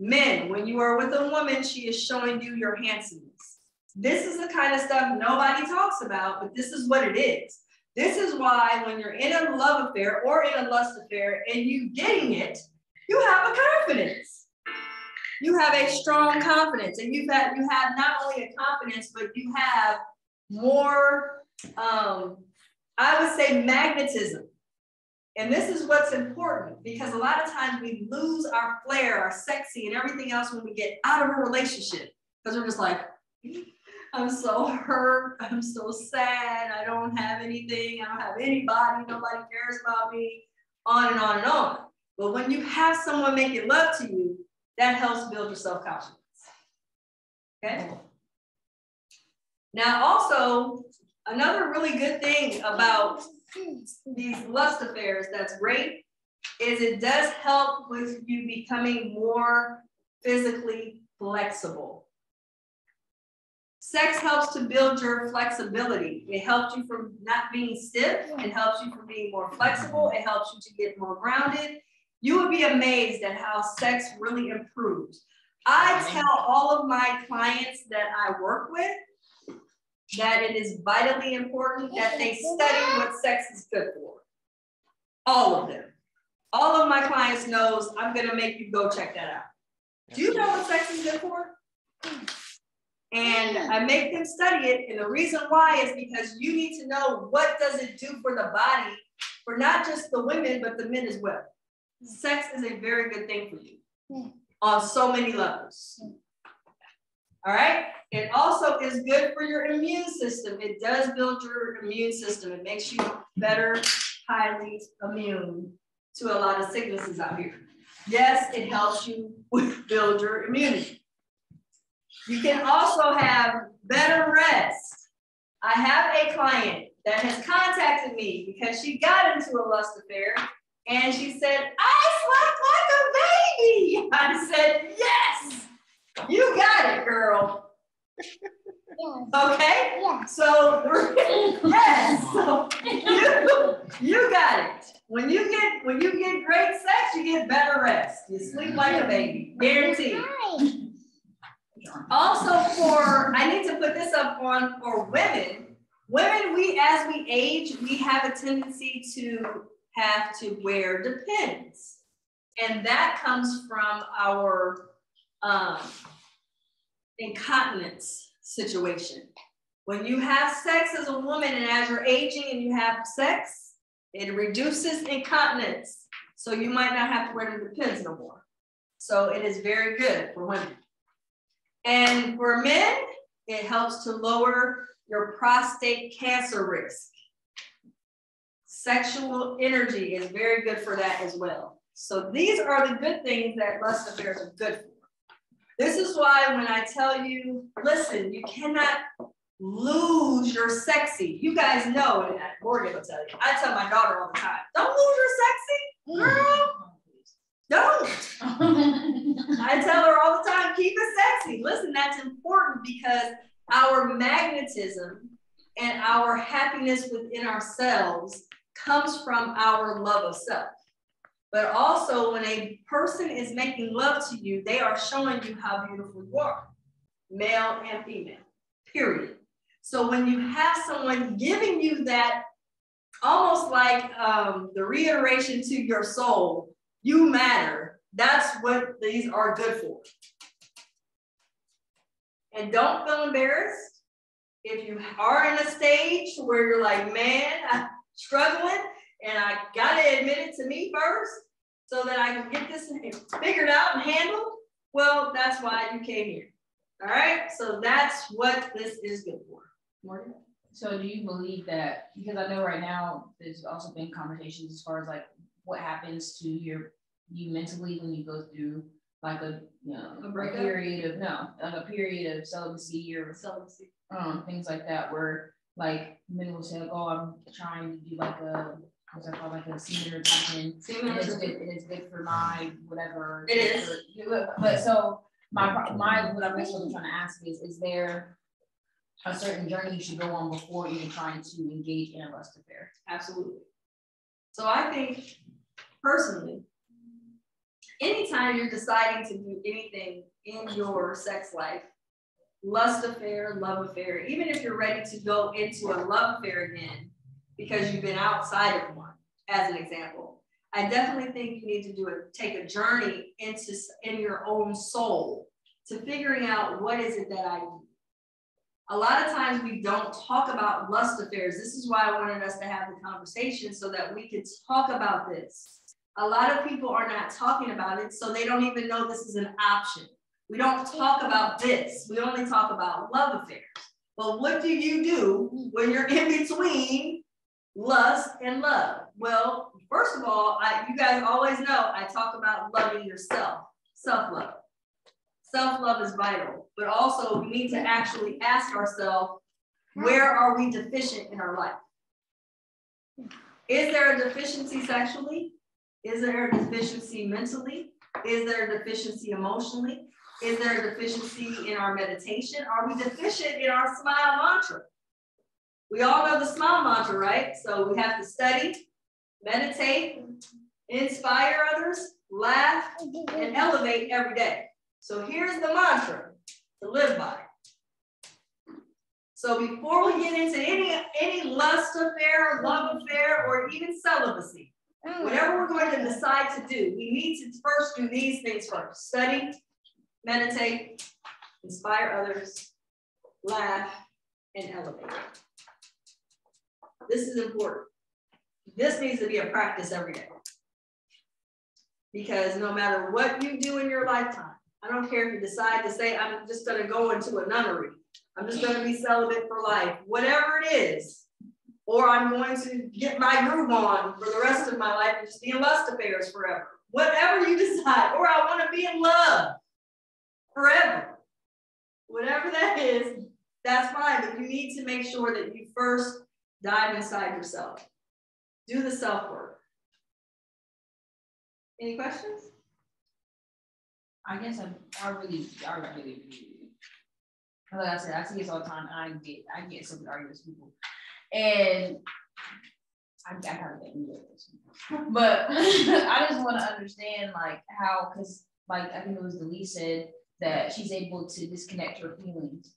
Men, when you are with a woman, she is showing you your handsomeness. This is the kind of stuff nobody talks about, but this is what it is. This is why when you're in a love affair or in a lust affair and you're getting it, you have a confidence. You have a strong confidence, and you've got you have not only a confidence, but you have more. Um, I would say magnetism. And this is what's important because a lot of times we lose our flair, our sexy, and everything else when we get out of a relationship because we're just like, I'm so hurt. I'm so sad. I don't have anything. I don't have anybody. Nobody cares about me. On and on and on. But when you have someone making love to you, that helps build your self confidence. Okay. Now, also, another really good thing about these lust affairs that's great is it does help with you becoming more physically flexible. Sex helps to build your flexibility. It helps you from not being stiff. It helps you from being more flexible. It helps you to get more grounded. You would be amazed at how sex really improves. I tell all of my clients that I work with that it is vitally important that they study what sex is good for. All of them. All of my clients knows I'm gonna make you go check that out. Do you know what sex is good for? And I make them study it, and the reason why is because you need to know what does it do for the body, for not just the women, but the men as well. Hmm. Sex is a very good thing for you hmm. on so many levels. Hmm. All right. It also is good for your immune system. It does build your immune system. It makes you better, highly immune to a lot of sicknesses out here. Yes, it helps you build your immunity. You can also have better rest. I have a client that has contacted me because she got into a lust affair and she said, I slept like a baby. I said, yes, you got it, girl. Okay? Yeah. So, yes, so you, you got it. When you get when you get great sex, you get better rest. You sleep like a baby, guaranteed. Also, for I need to put this up on for women. Women, we as we age, we have a tendency to have to wear depends, and that comes from our um, incontinence situation. When you have sex as a woman and as you're aging and you have sex, it reduces incontinence. So you might not have to wear the depends no more. So it is very good for women. And for men, it helps to lower your prostate cancer risk. Sexual energy is very good for that as well. So these are the good things that lust affairs are good for. This is why when I tell you, listen, you cannot lose your sexy. You guys know, and Morgan will tell you. I tell my daughter all the time, don't lose your sexy, mm. girl. Don't. I tell her all the time, keep it sexy. Listen, that's important because our magnetism and our happiness within ourselves comes from our love of self. But also, when a person is making love to you, they are showing you how beautiful you are, male and female, period. So when you have someone giving you that almost like um, the reiteration to your soul, you matter. That's what these are good for. And don't feel embarrassed. If you are in a stage where you're like, man, I'm struggling and I gotta admit it to me first so that I can get this figured out and handled, well, that's why you came here. All right, so that's what this is good for. Morgan? So do you believe that, because I know right now, there's also been conversations as far as like what happens to your, you mentally when you go through like a, you know, A a period of, no, like a period of celibacy or Celibacy. um, things like that, where like men will say, like, oh, I'm trying to do like a, what's that called, like a retention. Semen And it's good, and it's good for my whatever. It's for- But so my, my, what I'm basically trying to ask is, is there a certain journey you should go on before even trying to engage in a lust affair? Absolutely. So I think personally, anytime you're deciding to do anything in your sex life, lust affair, love affair, even if you're ready to go into a love affair again, because you've been outside of one, as an example, I definitely think you need to do it, take a journey into in your own soul to figuring out what is it that I need. A lot of times we don't talk about lust affairs. This is why I wanted us to have the conversation so that we could talk about this. A lot of people are not talking about it, so they don't even know this is an option. We don't talk about this. We only talk about love affairs. But what do you do when you're in between lust and love? Well, first of all, I, you guys always know I talk about loving yourself, self-love. Self-love is vital, but also we need to actually ask ourselves, where are we deficient in our life? Is there a deficiency sexually? Is there a deficiency mentally? Is there a deficiency emotionally? Is there a deficiency in our meditation? Are we deficient in our smile mantra? We all know the smile mantra, right? So we have to study, meditate, inspire others, laugh, and elevate every day. So here's the mantra to live by. So before we get into any, any lust affair, love affair, or even celibacy, Mm. whatever we're going to decide to do, we need to first do these things first. Study, meditate, inspire others, laugh, and elevate. This is important. This needs to be a practice every day. Because no matter what you do in your lifetime, I don't care if you decide to say, I'm just gonna go into a nunnery. I'm just gonna be celibate for life, whatever it is. Or I'm going to get my groove on for the rest of my life and just be in lust affairs forever. Whatever you decide, or I wanna be in love forever. Whatever that is, that's fine, but you need to make sure that you first dive inside yourself. Do the self work. Any questions? I guess I, I really, I really you. Like I said, I see this all the time, I get, I get some arguments with people, and I, I get into this, but I just want to understand like how, because like I think it was Delise said that she's able to disconnect her feelings.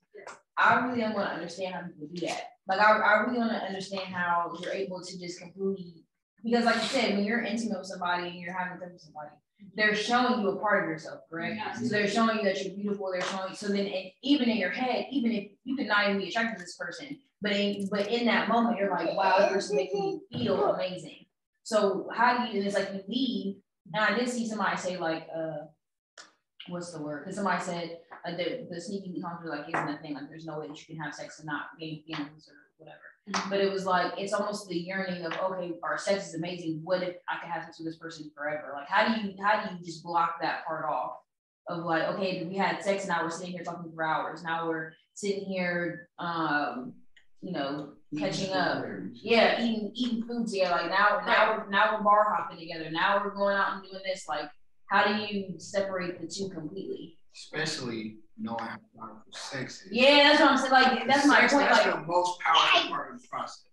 I really want to understand how people do that. Like I, I really want to understand how you're able to just completely, because like you said, when you're intimate with somebody and you're having sex with somebody, they're showing you a part of yourself, correct? So they're showing you that you're beautiful. They're showing you. so then even in your head, even if you could not even be attracted to this person, but in, but in that moment you're like, wow, this person makes me feel amazing. So how do you? And it's like you leave, and I did see somebody say like, uh, what's the word? Because somebody said uh, the the sneaking encounter like isn't a thing. Like there's no way that you can have sex and not gain feelings or whatever. But it was like it's almost the yearning of okay, our sex is amazing. What if I could have sex with this person forever? Like how do you how do you just block that part off? Of like okay, we had sex and now we're sitting here talking for hours. Now we're sitting here, um, you know, catching up. Yeah, eating eating food together. Like now now we're now we're bar hopping together. Now we're going out and doing this. Like how do you separate the two completely? Especially knowing how powerful sex is. Yeah, that's what I'm saying. Like that's my Sex, point. That's Like the most powerful part of the process.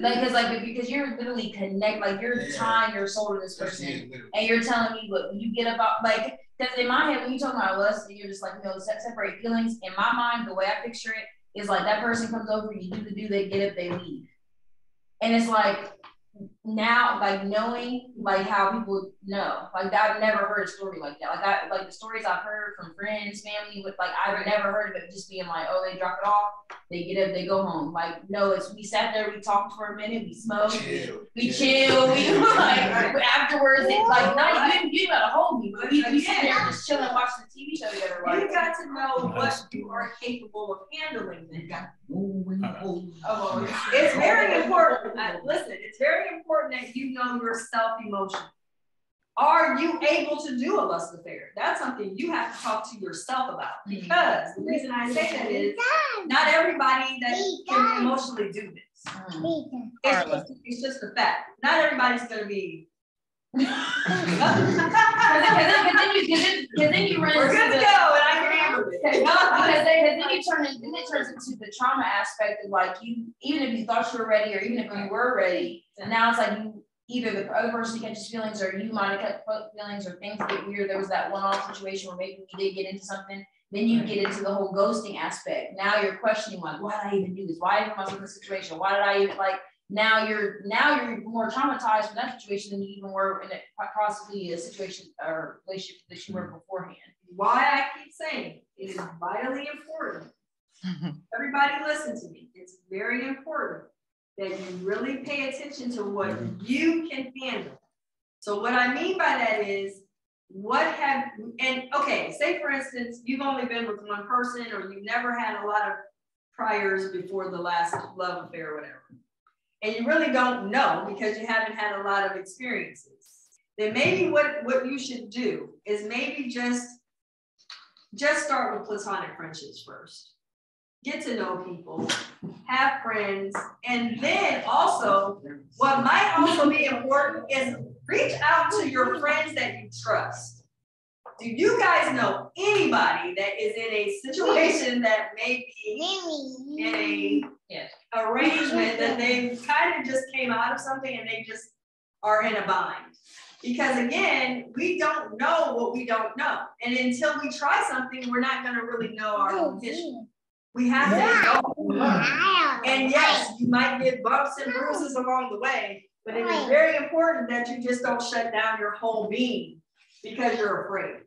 Like, cause like because you're literally connect, like you're Yeah. tying your soul to this person, and you're telling me what you get about like. Cause in my head, when you talk about lust, and you're just like you know separate feelings. In my mind, the way I picture it is like that person comes over, you do the do, they get up, they leave. And it's like now, like knowing like how people know, like I've never heard a story like that. Like I like the stories I've heard from friends, family, with like I've never heard of it just being like, oh, they drop it off, they get up, they go home. Like no, it's we sat there, we talked for a minute, we smoked, Chill. we chill, we like afterwards. It's like not you didn't you gotta hold me, but we, we sit there just chilling, watching the TV show together. Like You got to know what you are capable of handling. then. oh, It's very important, uh, listen, it's very important that you know your self-emotion. Are you able to do a lust affair? That's something you have to talk to yourself about, mm-hmm. because the reason I say that is, not everybody that can emotionally do this. Mm-hmm. It's just, it's just a fact, not everybody's gonna be. Because then, you, because then, you run We're good to the- go, and I can handle it. Because then, then you turn it, then it turns into the trauma aspect of like you, even if you thought you were ready, or even if you were ready, and now it's like you, either the other person catches feelings, or you might have cut feelings, or things get weird, there was that one-off situation where maybe we did get into something, then you get into the whole ghosting aspect, now you're questioning like, why did I even do this, why am I in this situation, why did I even, like, now you're, now you're more traumatized from that situation than you even were in a, possibly a situation or relationship that you were hmm. beforehand. Why I keep saying it is vitally important. Everybody listen to me. It's very important that you really pay attention to what hmm. you can handle. So what I mean by that is, what have, and okay, say for instance, you've only been with one person or you've never had a lot of priors before the last love affair or whatever. And you really don't know because you haven't had a lot of experiences. Then maybe what, what you should do is maybe just just start with platonic friendships first. Get to know people, have friends, and then also, what might also be important is reach out to your friends that you trust. Do you guys know anybody that is in a situation that may be in a Yes. Arrangement that they kind of just came out of something and they just are in a bind? Because again, we don't know what we don't know. And until we try something, we're not gonna really know our oh, own history. We have to go and. And yes, you might get bumps and bruises along the way, but it is very important that you just don't shut down your whole being because you're afraid.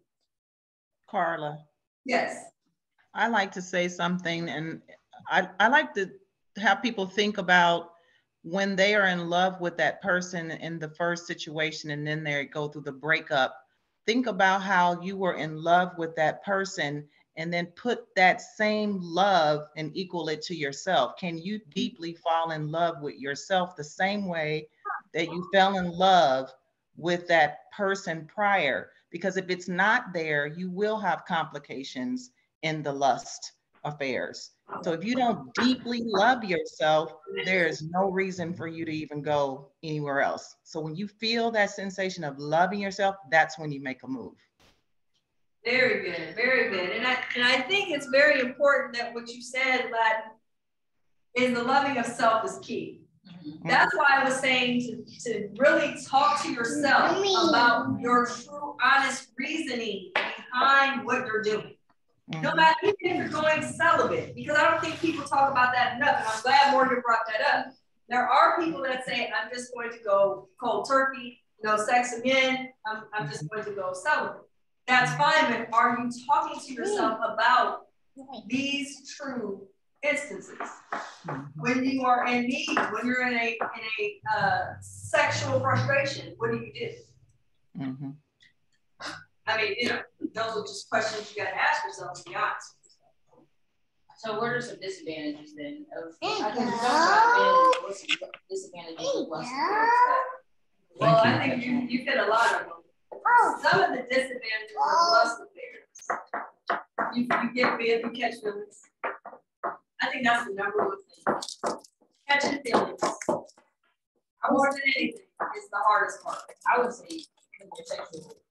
Carla, Yes. I like to say something and I, I like to have people think about when they are in love with that person in the first situation and then they go through the breakup. Think about how you were in love with that person and then put that same love and equal it to yourself. Can you mm-hmm. deeply fall in love with yourself the same way that you fell in love with that person prior? Because if it's not there, you will have complications in the lust affairs. So if you don't deeply love yourself, there is no reason for you to even go anywhere else. So when you feel that sensation of loving yourself, that's when you make a move. Very good, very good. And I and I think it's very important that what you said, Latin, is the loving of self is key. Mm-hmm. That's why I was saying to, to really talk to yourself mm-hmm. about your true, honest reasoning behind what you're doing. No matter even if you're going celibate, because I don't think people talk about that enough. And I'm glad Morgan brought that up. There are people that say, I'm just going to go cold turkey, no sex again. I'm, I'm just going to go celibate. That's fine, but are you talking to yourself about these true instances? When you are in need, when you're in a in a uh, sexual frustration, what do you do? Mhm. I mean, you know, those are just questions you got to ask yourself. To be honest. So what are some disadvantages then of, I think we talked about advantages, what's some disadvantages of lust affairs Well, Thank I think you you hit a lot of them. Oh. Some of the disadvantages of oh. lust affairs. You you get big, you catch feelings. I think that's the number one thing. Catching feelings. More than anything is the hardest part. I would say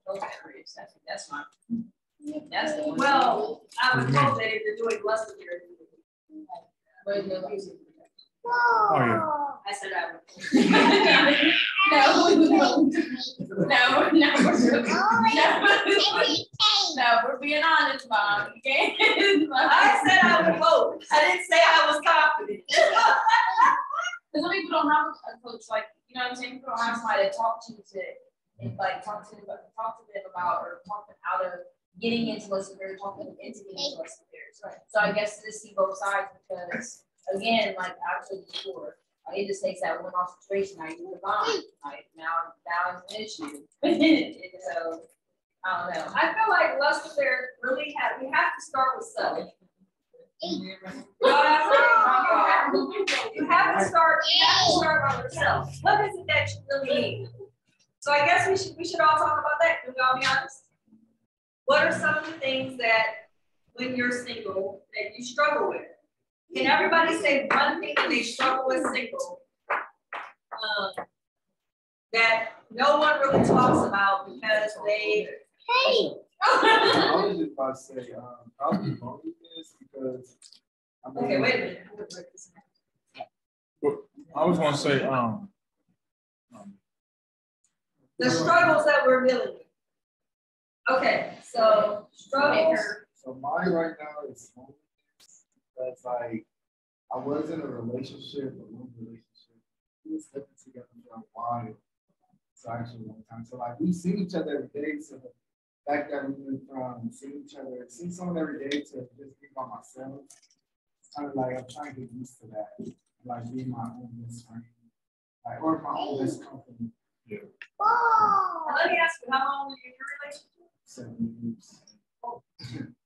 homosexual adulteries, that's, that's my, that's the one. Well, I would hope that if you're doing lust affairs, But no, Oh, yeah. I said I would. No, no, no, no, no, no, we're being honest, mom, okay? I said I would hope. I didn't say I was confident. Because Some people don't have a coach, like, you know what I'm saying, people don't have somebody to talk to, to, and like, talk to, them, talk to them about, or talk them out of getting into less affairs, talk them into getting into less affairs. So I guess to see both sides, because, again, like I told you before, it just takes that one-off situation, now you on, like, now, now it's an issue. So, I don't know. I feel like lust affairs really have, we have to start with self. You know what I'm saying? You have to start, you have to start with yourself. What is it that you really need? So I guess we should, we should all talk about that. Can we all be honest? What are some of the things that, when you're single, that you struggle with? Can everybody say one thing that they struggle with single? Um, that no one really talks about because they. Hey. I was just about to say, um, probably loneliness because. I mean, Okay, wait a minute. I was gonna say, um, um, The struggles that we're dealing with. Okay, so struggles. So mine right now is loneliness. That's like, I was in a relationship, a long relationship. We was living together for a while. So actually one time. So like we see each other every day. So the fact that we went from seeing each other, seeing someone every day to just be by myself. It's kind of like I'm trying to get used to that. Like being my own best friend. Like or my own best company. Yeah. Let me ask you, how long were you in your relationship? Seven years.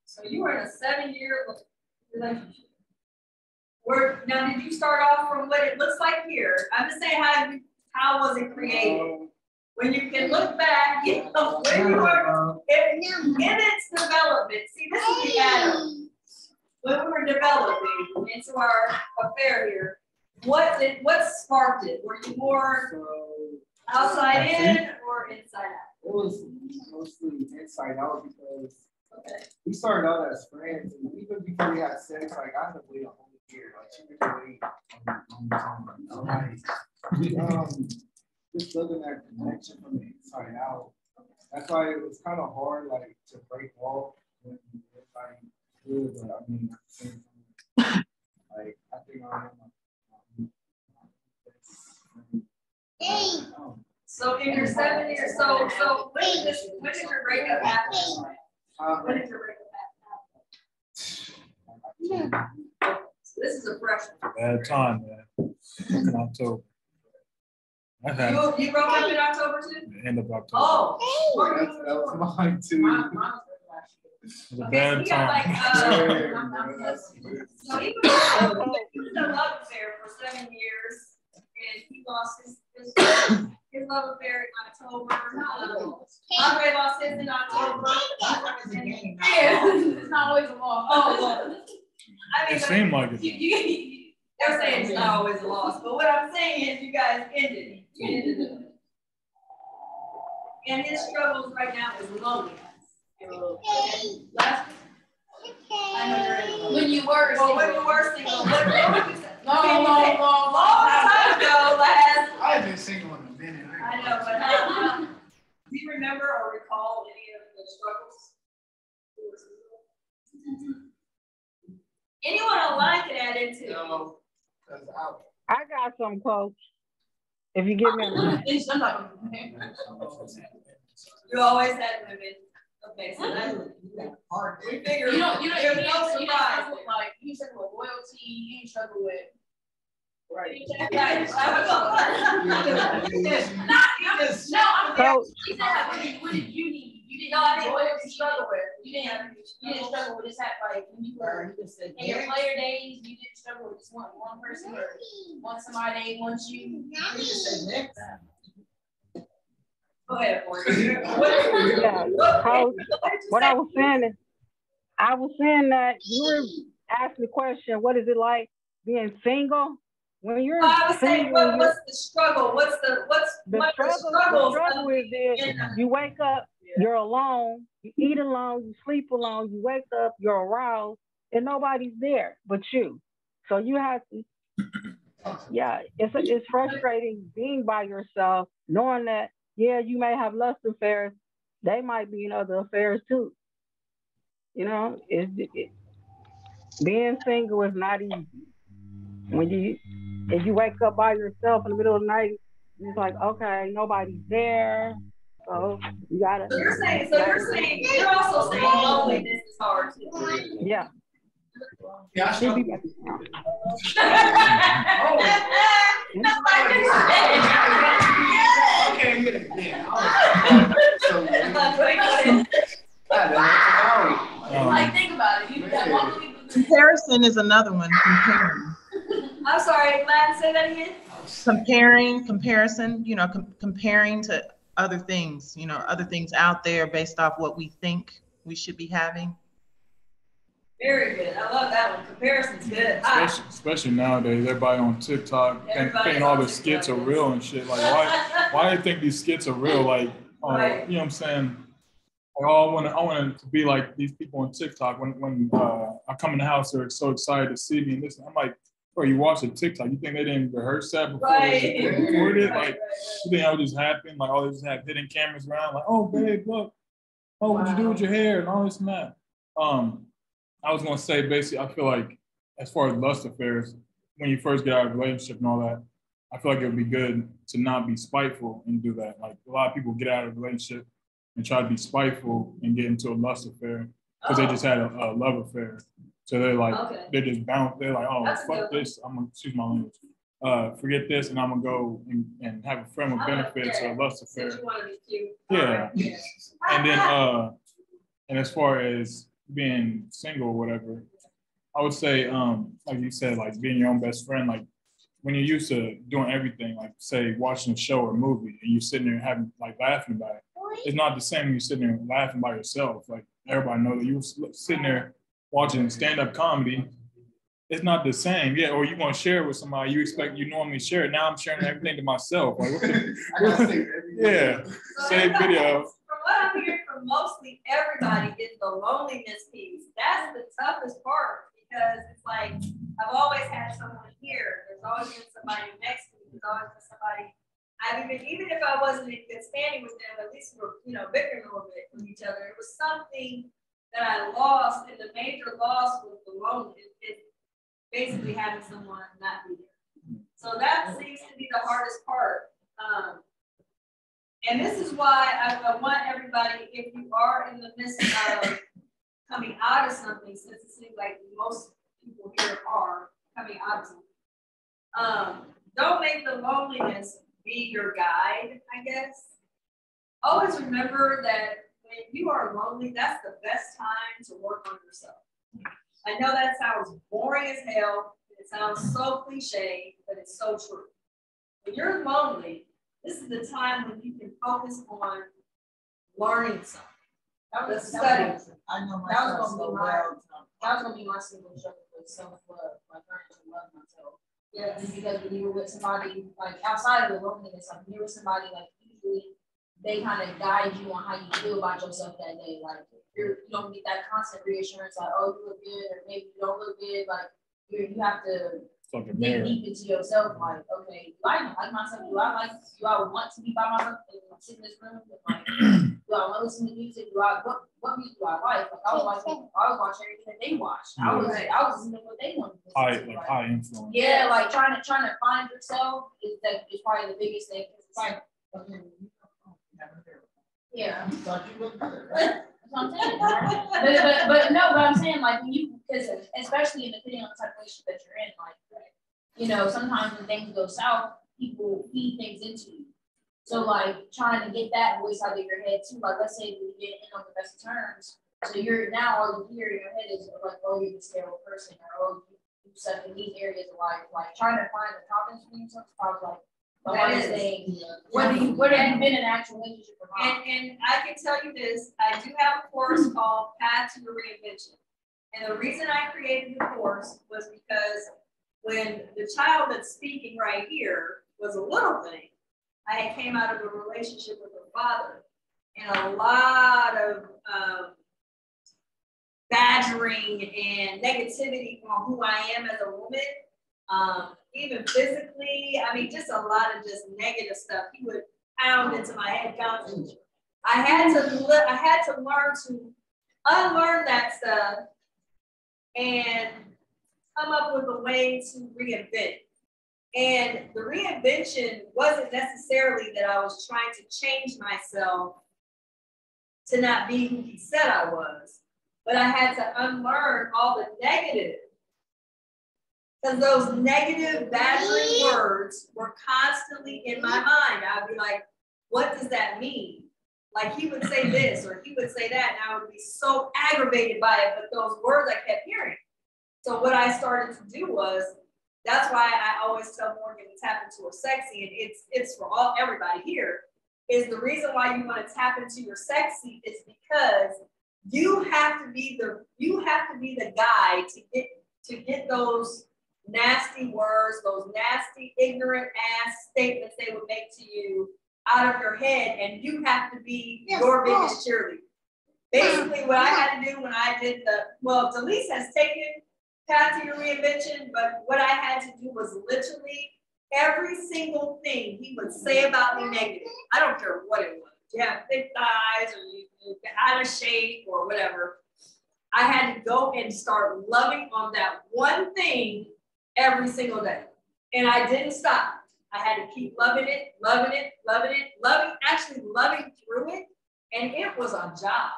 So you were in a seven-year relationship. Where, now, did you start off from what it looks like here? I'm just saying, how, how was it created? Um, When you can look back, you know, when you were, in, in its development, see, this is the Adam. When we were developing into our affair here, what did, what sparked it? Were you more So outside in or inside out? it was mostly inside out because Okay. we started out as friends, and even before we had sex, like I had to wait a whole year. Like she didn't wait a long time. Like, um, just building that connection from the inside out. That's why it was kind of hard, like to break off when everybody good. But I mean, at the same time, like I think I am. A- So in your seven years, so, so when did this, when did your breakup happen? When did your breakup happen? So this is a fresh one. Bad time, man. In October. I had You, you broke up in October too? the end of October. Oh. That's, that was mine too. Mine- mine was last year. It was a Okay, so bad we got like, time. uh, So he was he was in a love affair for seven years, and he lost his, his, his love affair in October. Um, Andre lost his in October. Yeah, it's not always a law. Oh, well. I mean, It but seemed like it. you, they're saying it's not always a loss, but what I'm saying is you guys ended it. You ended it. And his struggles right now is loneliness. Last, I know you're in. When you were. Well, when you were single, what, what would you say? Long, long, long, long Long time time ago, last. I've been single in a minute. I know, but, uh, do you remember or recall any of the struggles? Anyone online can add into. No, because I. I got some quotes. If you give me a minute. It's I'm not- You always had women. Okay, so that's, we figured, You don't, you don't, you there's didn't, no you didn't surprise. struggle with like, you struggle with loyalty, you struggle with. Right. Right, I Not, no, no, I'm there. Coach, She said, like, what did, you need? You didn't No, I need didn't loyalty, struggle with. you didn't, you didn't struggle with this, hat, like, when you were in your player days, you didn't struggle with just one, one person or one somebody, once you. Go ahead, Morgan. What- Yeah, what- what you what? I was saying is, I was saying that you were asking the question, what is it like being single? When you're I was saying, what, what's the struggle? What's the, what's, the what the struggle, the struggle is this, you wake up, you're alone, you eat alone, you sleep alone, you wake up, you're aroused, and nobody's there but you. So you have to, yeah, it's, it's frustrating being by yourself, knowing that, yeah, you may have lust affairs, they might be in other affairs too. You know, it's, it, being single is not easy. When you, If you wake up by yourself in the middle of the night, it's like, okay, nobody's there. So you gotta. So you're saying, so you're saying, you're also saying loneliness is hard too. Yeah. Yeah, I She'll should be be. back. That's Okay, yeah, yeah. I was- So, I know. Like, think about it, you got. Comparison is another one, comparing. I'm sorry, Ladin, say that again? Comparing, comparison, you know, com- comparing to other things, you know, other things out there based off what we think we should be having. Very good. I love that one. Comparison's good. Ah. Especially, especially nowadays, everybody on TikTok and thinking all on the skits are real and shit. Like, why, why do you think these skits are real? Like, uh, Right. you know what I'm saying? Like, oh, I want to, I want to be like these people on TikTok. When, when uh, I come in the house, they're so excited to see me and listen. I'm like, bro, you watch a TikTok. You think they didn't rehearse that before Right. they recorded? Right, Like, right, you think that would just happen? Like, all they just have hidden cameras around. Like, oh, babe, look. Oh, what'd you do with your hair and all this and that? Um, I was gonna say basically, I feel like as far as lust affairs, when you first get out of a relationship and all that, I feel like it would be good to not be spiteful and do that. Like a lot of people get out of a relationship and try to be spiteful and get into a lust affair because they just had a, a love affair. So they're like, Okay. they're just bound. They're like, oh, That's fuck this. I'm gonna excuse my language. Uh, forget this, and I'm gonna go and, and have a friend with benefits or a lust affair. you wanna be cute. Yeah. Yeah. And then, uh, and as far as being single or whatever, I would say, um, like you said, like being your own best friend, like when you're used to doing everything, like say watching a show or a movie and you're sitting there having like laughing about it, it's not the same when you're sitting there laughing by yourself. Like everybody knows that you was sitting there watching stand-up comedy. It's not the same, yeah. Or you want to share it with somebody, you expect you normally share it. Now I'm sharing everything to myself. Like, what the, I gotta say, every- yeah, So same video. From what I'm hearing from mostly everybody is the loneliness piece. That's the toughest part because it's like, I've always had someone here. There's always been somebody next to me. There's always been somebody. I've even, even if I wasn't in good standing with them, at least we were, you know, bickering a little bit with each other. It was something that I lost and the major loss was the loneliness. It, basically having someone not be there. So that seems to be the hardest part. Um, and this is why I, I want everybody, if you are in the midst of coming out of something, since it seems like most people here are coming out of something. Um, don't make the loneliness be your guide, I guess. Always remember that when you are lonely, that's the best time to work on yourself. I know that sounds boring as hell. It sounds so cliche, but it's so true. When you're lonely, this is the time when you can focus on learning something. That was, study. I know That was myself gonna so be my- well. that was gonna be my single struggle with self-love, like learning to love myself. Yeah, because when you were with somebody, like outside of the loneliness, like when you're with somebody, like usually they kind of guide you on how you feel about yourself that day. Like you're, you don't get that constant reassurance, like, oh, you look good, or maybe you don't look good. Like you you have to It's like a dig deep into yourself. Like, okay, do I like myself? Do I like? Do I want to be by myself and sit in this room? And like, do I want to listen to music? Do I what what music do I like? Like I was watching, I was watching everything that they watched. I was I was listening to what they wanted to High, listen to. like like- high influence. yeah, like trying to trying to find yourself is that is probably the biggest thing. It's like, yeah, Thought you looked good. that's what I'm saying. But, but, but no, but I'm saying like when you, because especially depending on the type of relationship that you're in, like, you know, sometimes when things go south, people feed things into you. So like trying to get that voice out of your head too, like let's say we get in on the best of terms. So you're now all you hear in your head is like, oh, you're this terrible person, or oh, you you suck in these areas of life. Like trying to find the confidence in yourself is probably like That hardest What do you, what have you been in an actual relationship? And, and I can tell you this, I do have a course called Path to Your Reinvention. And the reason I created the course was because when the child that's speaking right here was a little thing, I had came out of a relationship with her father and a lot of um, badgering and negativity on who I am as a woman, um, even physically. I mean, just a lot of just negative stuff. He would pound into my head constantly. I had to I had to learn to unlearn that stuff and come up with a way to reinvent. And the reinvention wasn't necessarily that I was trying to change myself to not be who he said I was, but I had to unlearn all the negative. Because those negative, badgering words were constantly in my mind. I'd be like, what does that mean? Like he would say this or he would say that, and I would be so aggravated by it, but those words I kept hearing. So what I started to do was, that's why I always tell Morgan to tap into her sexy, and it's it's for all everybody here. Is the reason why you want to tap into your sexy is because you have to be the you have to be the guy to get to get those nasty words, those nasty ignorant ass statements they would make to you out of your head, and you have to be yes, your biggest cheerleader. Basically, what I had to do when I did the well, Delise has taken path to your reinvention, but what I had to do was literally every single thing he would say about me negative. I don't care what it was. You have thick thighs, or you, you out of shape, or whatever. I had to go and start loving on that one thing every single day, and I didn't stop. I had to keep loving it, loving it, loving it, loving, actually loving through it. And it was a job.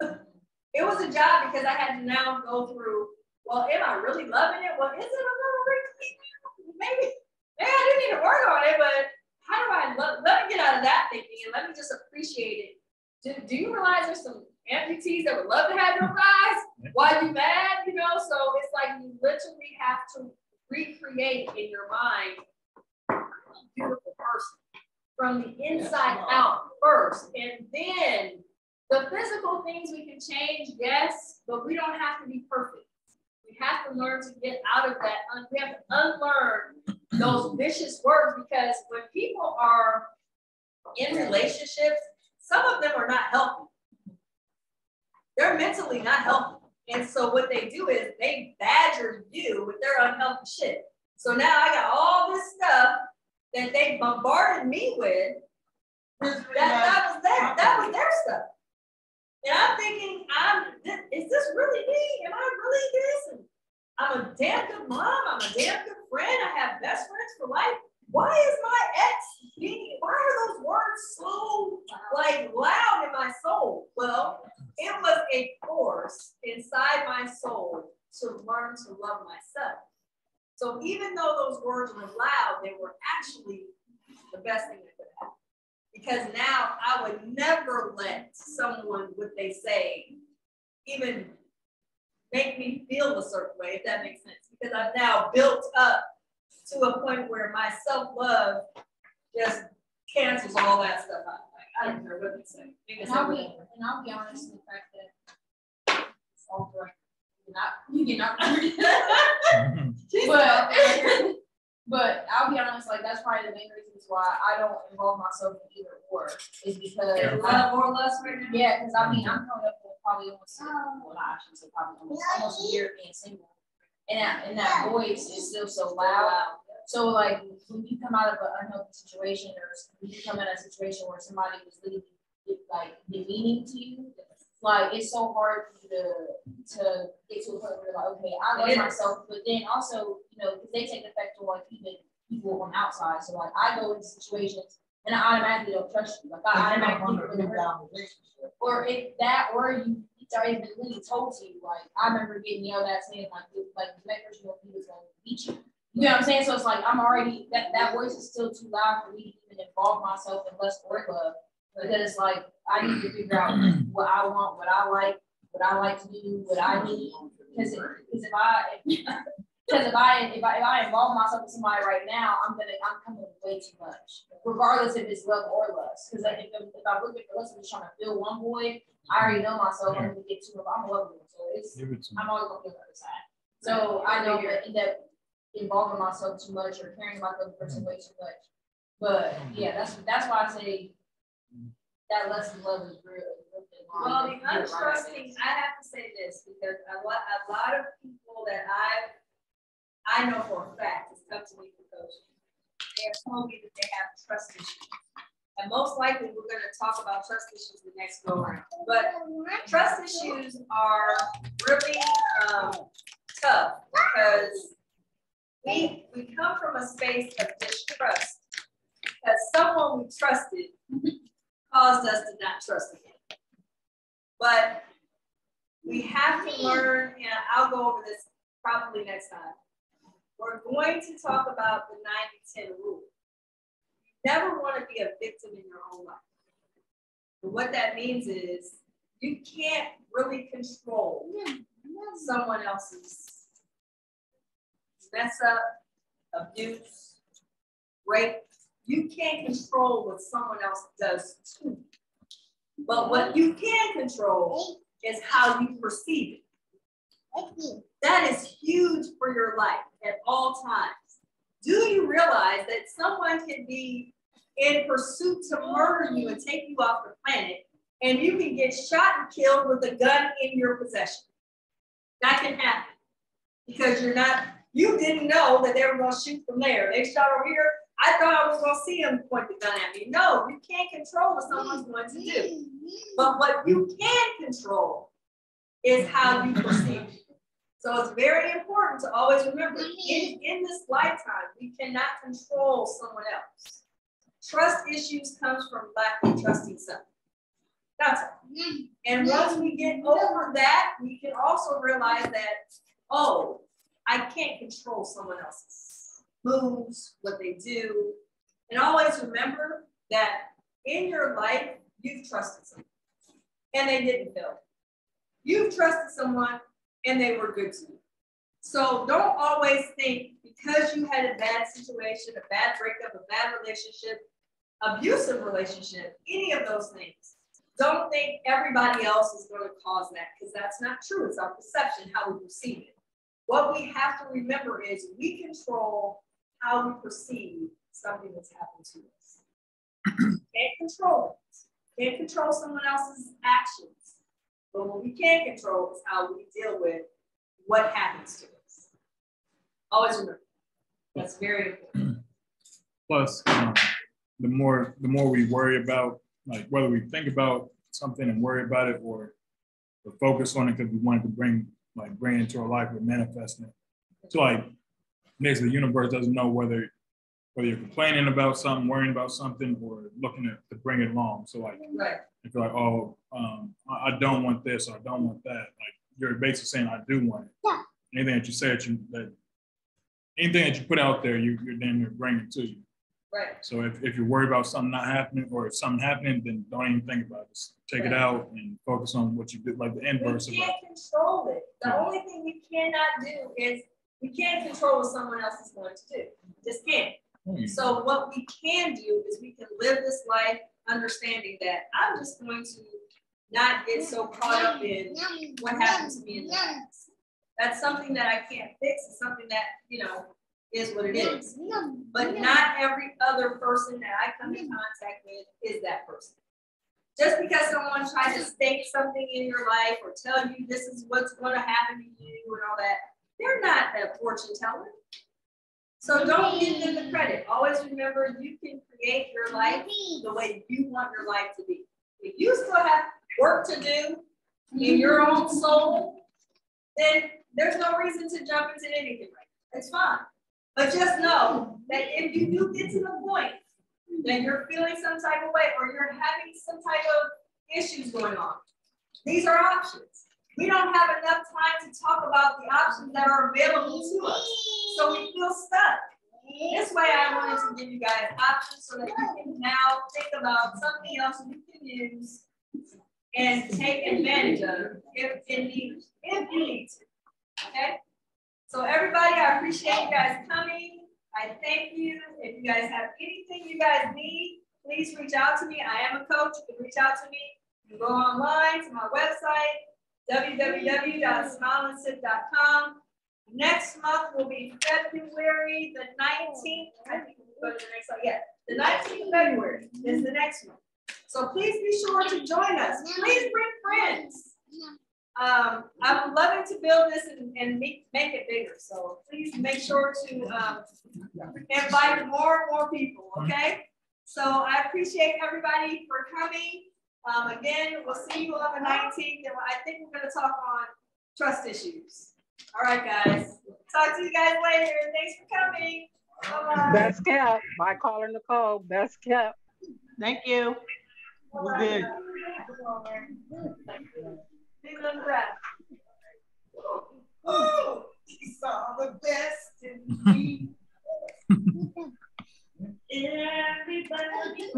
it was a job because I had to now go through, well, am I really loving it? Well, is it a little bit? Maybe, maybe I do need to work on it, but how do I love, let me get out of that thinking and let me just appreciate it. Do, do you realize there's some amputees that would love to have your thighs? Why you mad? You know, so it's like you literally have to recreate in your mind beautiful person from the inside out first. And then the physical things we can change, yes, but we don't have to be perfect. We have to learn to get out of that. We have to unlearn those vicious words because when people are in relationships, some of them are not healthy. They're mentally not healthy. And so what they do is they badger you with their unhealthy shit. So now I got all this stuff that they bombarded me with, that, that was their, that was their stuff. And I'm thinking, I'm, is this really me? Am I really this? And I'm a damn good mom. I'm a damn good friend. I have best friends for life. Why is my ex being, why are those words so like loud in my soul? Well, it was a force inside my soul to learn to love myself. So even though those words were loud, they were actually the best thing that could happen. Because now I would never let someone, what they say, even make me feel a certain way, if that makes sense. Because I've now built up to a point where my self-love just cancels all that stuff out. Like, I don't care what they say. And I'll, be, and I'll be honest in the fact that it's all right not you get not but but I'll be honest, like that's probably the main reasons why I don't involve myself in either or is because yeah, love or less right now. Yeah, because I mean I'm coming up with probably almost well not actually so probably almost, almost a year being single. And that and that voice is still so loud. So like when you come out of an unhealthy situation or when you come in a situation where somebody was literally like demeaning to you, like it's so hard for you to to get to a point where you're like, okay, I love myself, but then also, you know, because they take effect on like even people on outside. So like I go into situations and I automatically don't trust you. Like I automatically or if that or you it's already been really told to you. Like I remember getting yelled at saying like like the next person he was gonna beat you. You know what I'm saying? So it's like I'm already that, that voice is still too loud for me to even involve myself in less or love because it's like I need to figure out what I want, what I like, what I like to do, what I need. Because because if I because if I if I if I involve myself with somebody right now, I'm gonna I'm coming way too much, regardless if it's love or lust. Because like, if, if I look at the lust, I'm just trying to fill one boy. I already know myself. I'm gonna get two of I'm loving them, so it's I'm always gonna feel the other side. So I know that end up involving myself too much or caring about the other person way too much. But yeah, that's that's why I say that lesson love is real. Well, the untrusting, I have to say this because a lot, a lot of people that I've, I know for a fact, has come to me for coaching. They have told me that they have trust issues. And most likely we're going to talk about trust issues the next go around. But trust issues are really um, tough because we, we come from a space of distrust because someone we trusted caused us to not trust again. But we have to learn, and I'll go over this probably next time. We're going to talk about the 90-10 rule. You never want to be a victim in your own life. But what that means is you can't really control someone else's mess up, abuse, rape. You can't control what someone else does too. But what you can control is how you perceive it. That is huge for your life at all times. Do you realize that someone can be in pursuit to murder you and take you off the planet, and you can get shot and killed with a gun in your possession? That can happen because you're not, you didn't know that they were going to shoot from there. They shot over here. I thought I was going to see them point the gun at me. No, you can't control what someone's going to do. But what you can control is how you perceive. So it's very important to always remember in, in this lifetime, we cannot control someone else. Trust issues comes from lack of trusting someone. That's. And once we get over that, we can also realize that, oh, I can't control someone else's moves, what they do. And always remember that in your life, you've trusted someone and they didn't fail. You've trusted someone and they were good to you. So don't always think because you had a bad situation, a bad breakup, a bad relationship, abusive relationship, any of those things. Don't think everybody else is going to cause that because that's not true. It's our perception, how we perceive it. What we have to remember is we control how we perceive something that's happened to us. Can't control it. Can't control someone else's actions. But what we can control is how we deal with what happens to us. Always remember, that's very important. Plus, the more the more we worry about, like whether we think about something and worry about it, or or focus on it because we wanted to bring like bring it into our life, we're manifesting it. So like, basically, the universe doesn't know whether whether you're complaining about something, worrying about something, or looking to, to bring it along. So like, right. if you're like, oh, um, I, I, don't want this or I don't want that, like you're basically saying I do want it. Yeah. Anything that you say that you that anything that you put out there, you, you're damn near bringing to you. Right. So if, if you're worried about something not happening or if something happening, then don't even think about it. Just take right. it out and focus on what you did, like the inverse we can't control it. The yeah. only thing we cannot do is we can't control what someone else is going to do. Just can't. Hmm. So what we can do is we can live this life understanding that I'm just going to not get so caught up in what happened to me in the past. That's something that I can't fix. It's something that, you know, is what it is. But not every other person that I come in contact with is that person. Just because someone tries to state something in your life or tell you this is what's going to happen to you and all that, they're not a fortune teller. So don't give them the credit. Always remember you can create your life the way you want your life to be. If you still have work to do in your own soul, then there's no reason to jump into anything right It's fine. But just know that if you do get to the point that you're feeling some type of way or you're having some type of issues going on, these are options. We don't have enough time to talk about the options that are available to us. So we feel stuck. This way I wanted to give you guys options so that you can now think about something else you can use and take advantage of if indeed, if you need to. Okay? So everybody, I appreciate you guys coming. I thank you. If you guys have anything you guys need, please reach out to me. I am a coach. You can reach out to me. You go online to my website, www.smileandsip.com. Next month will be February the 19th. I think we'll go to the next one. Yeah, the 19th of February is the next one. So please be sure to join us. Please bring friends. Um, I'm loving to build this and, and make, make it bigger. So please make sure to um, invite more and more people, okay? So I appreciate everybody for coming. Um, again, we'll see you on the 19th. And I think we're going to talk on trust issues. All right, guys. Talk to you guys later. Thanks for coming. Bye-bye. Best kept, by Carla Nicole, best kept. Thank you. It was good. Big little breath. Oh, he saw the best in me. Everybody.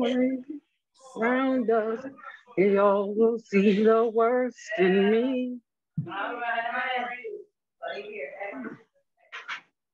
Round us, you all will see the worst in me. All right. Right here.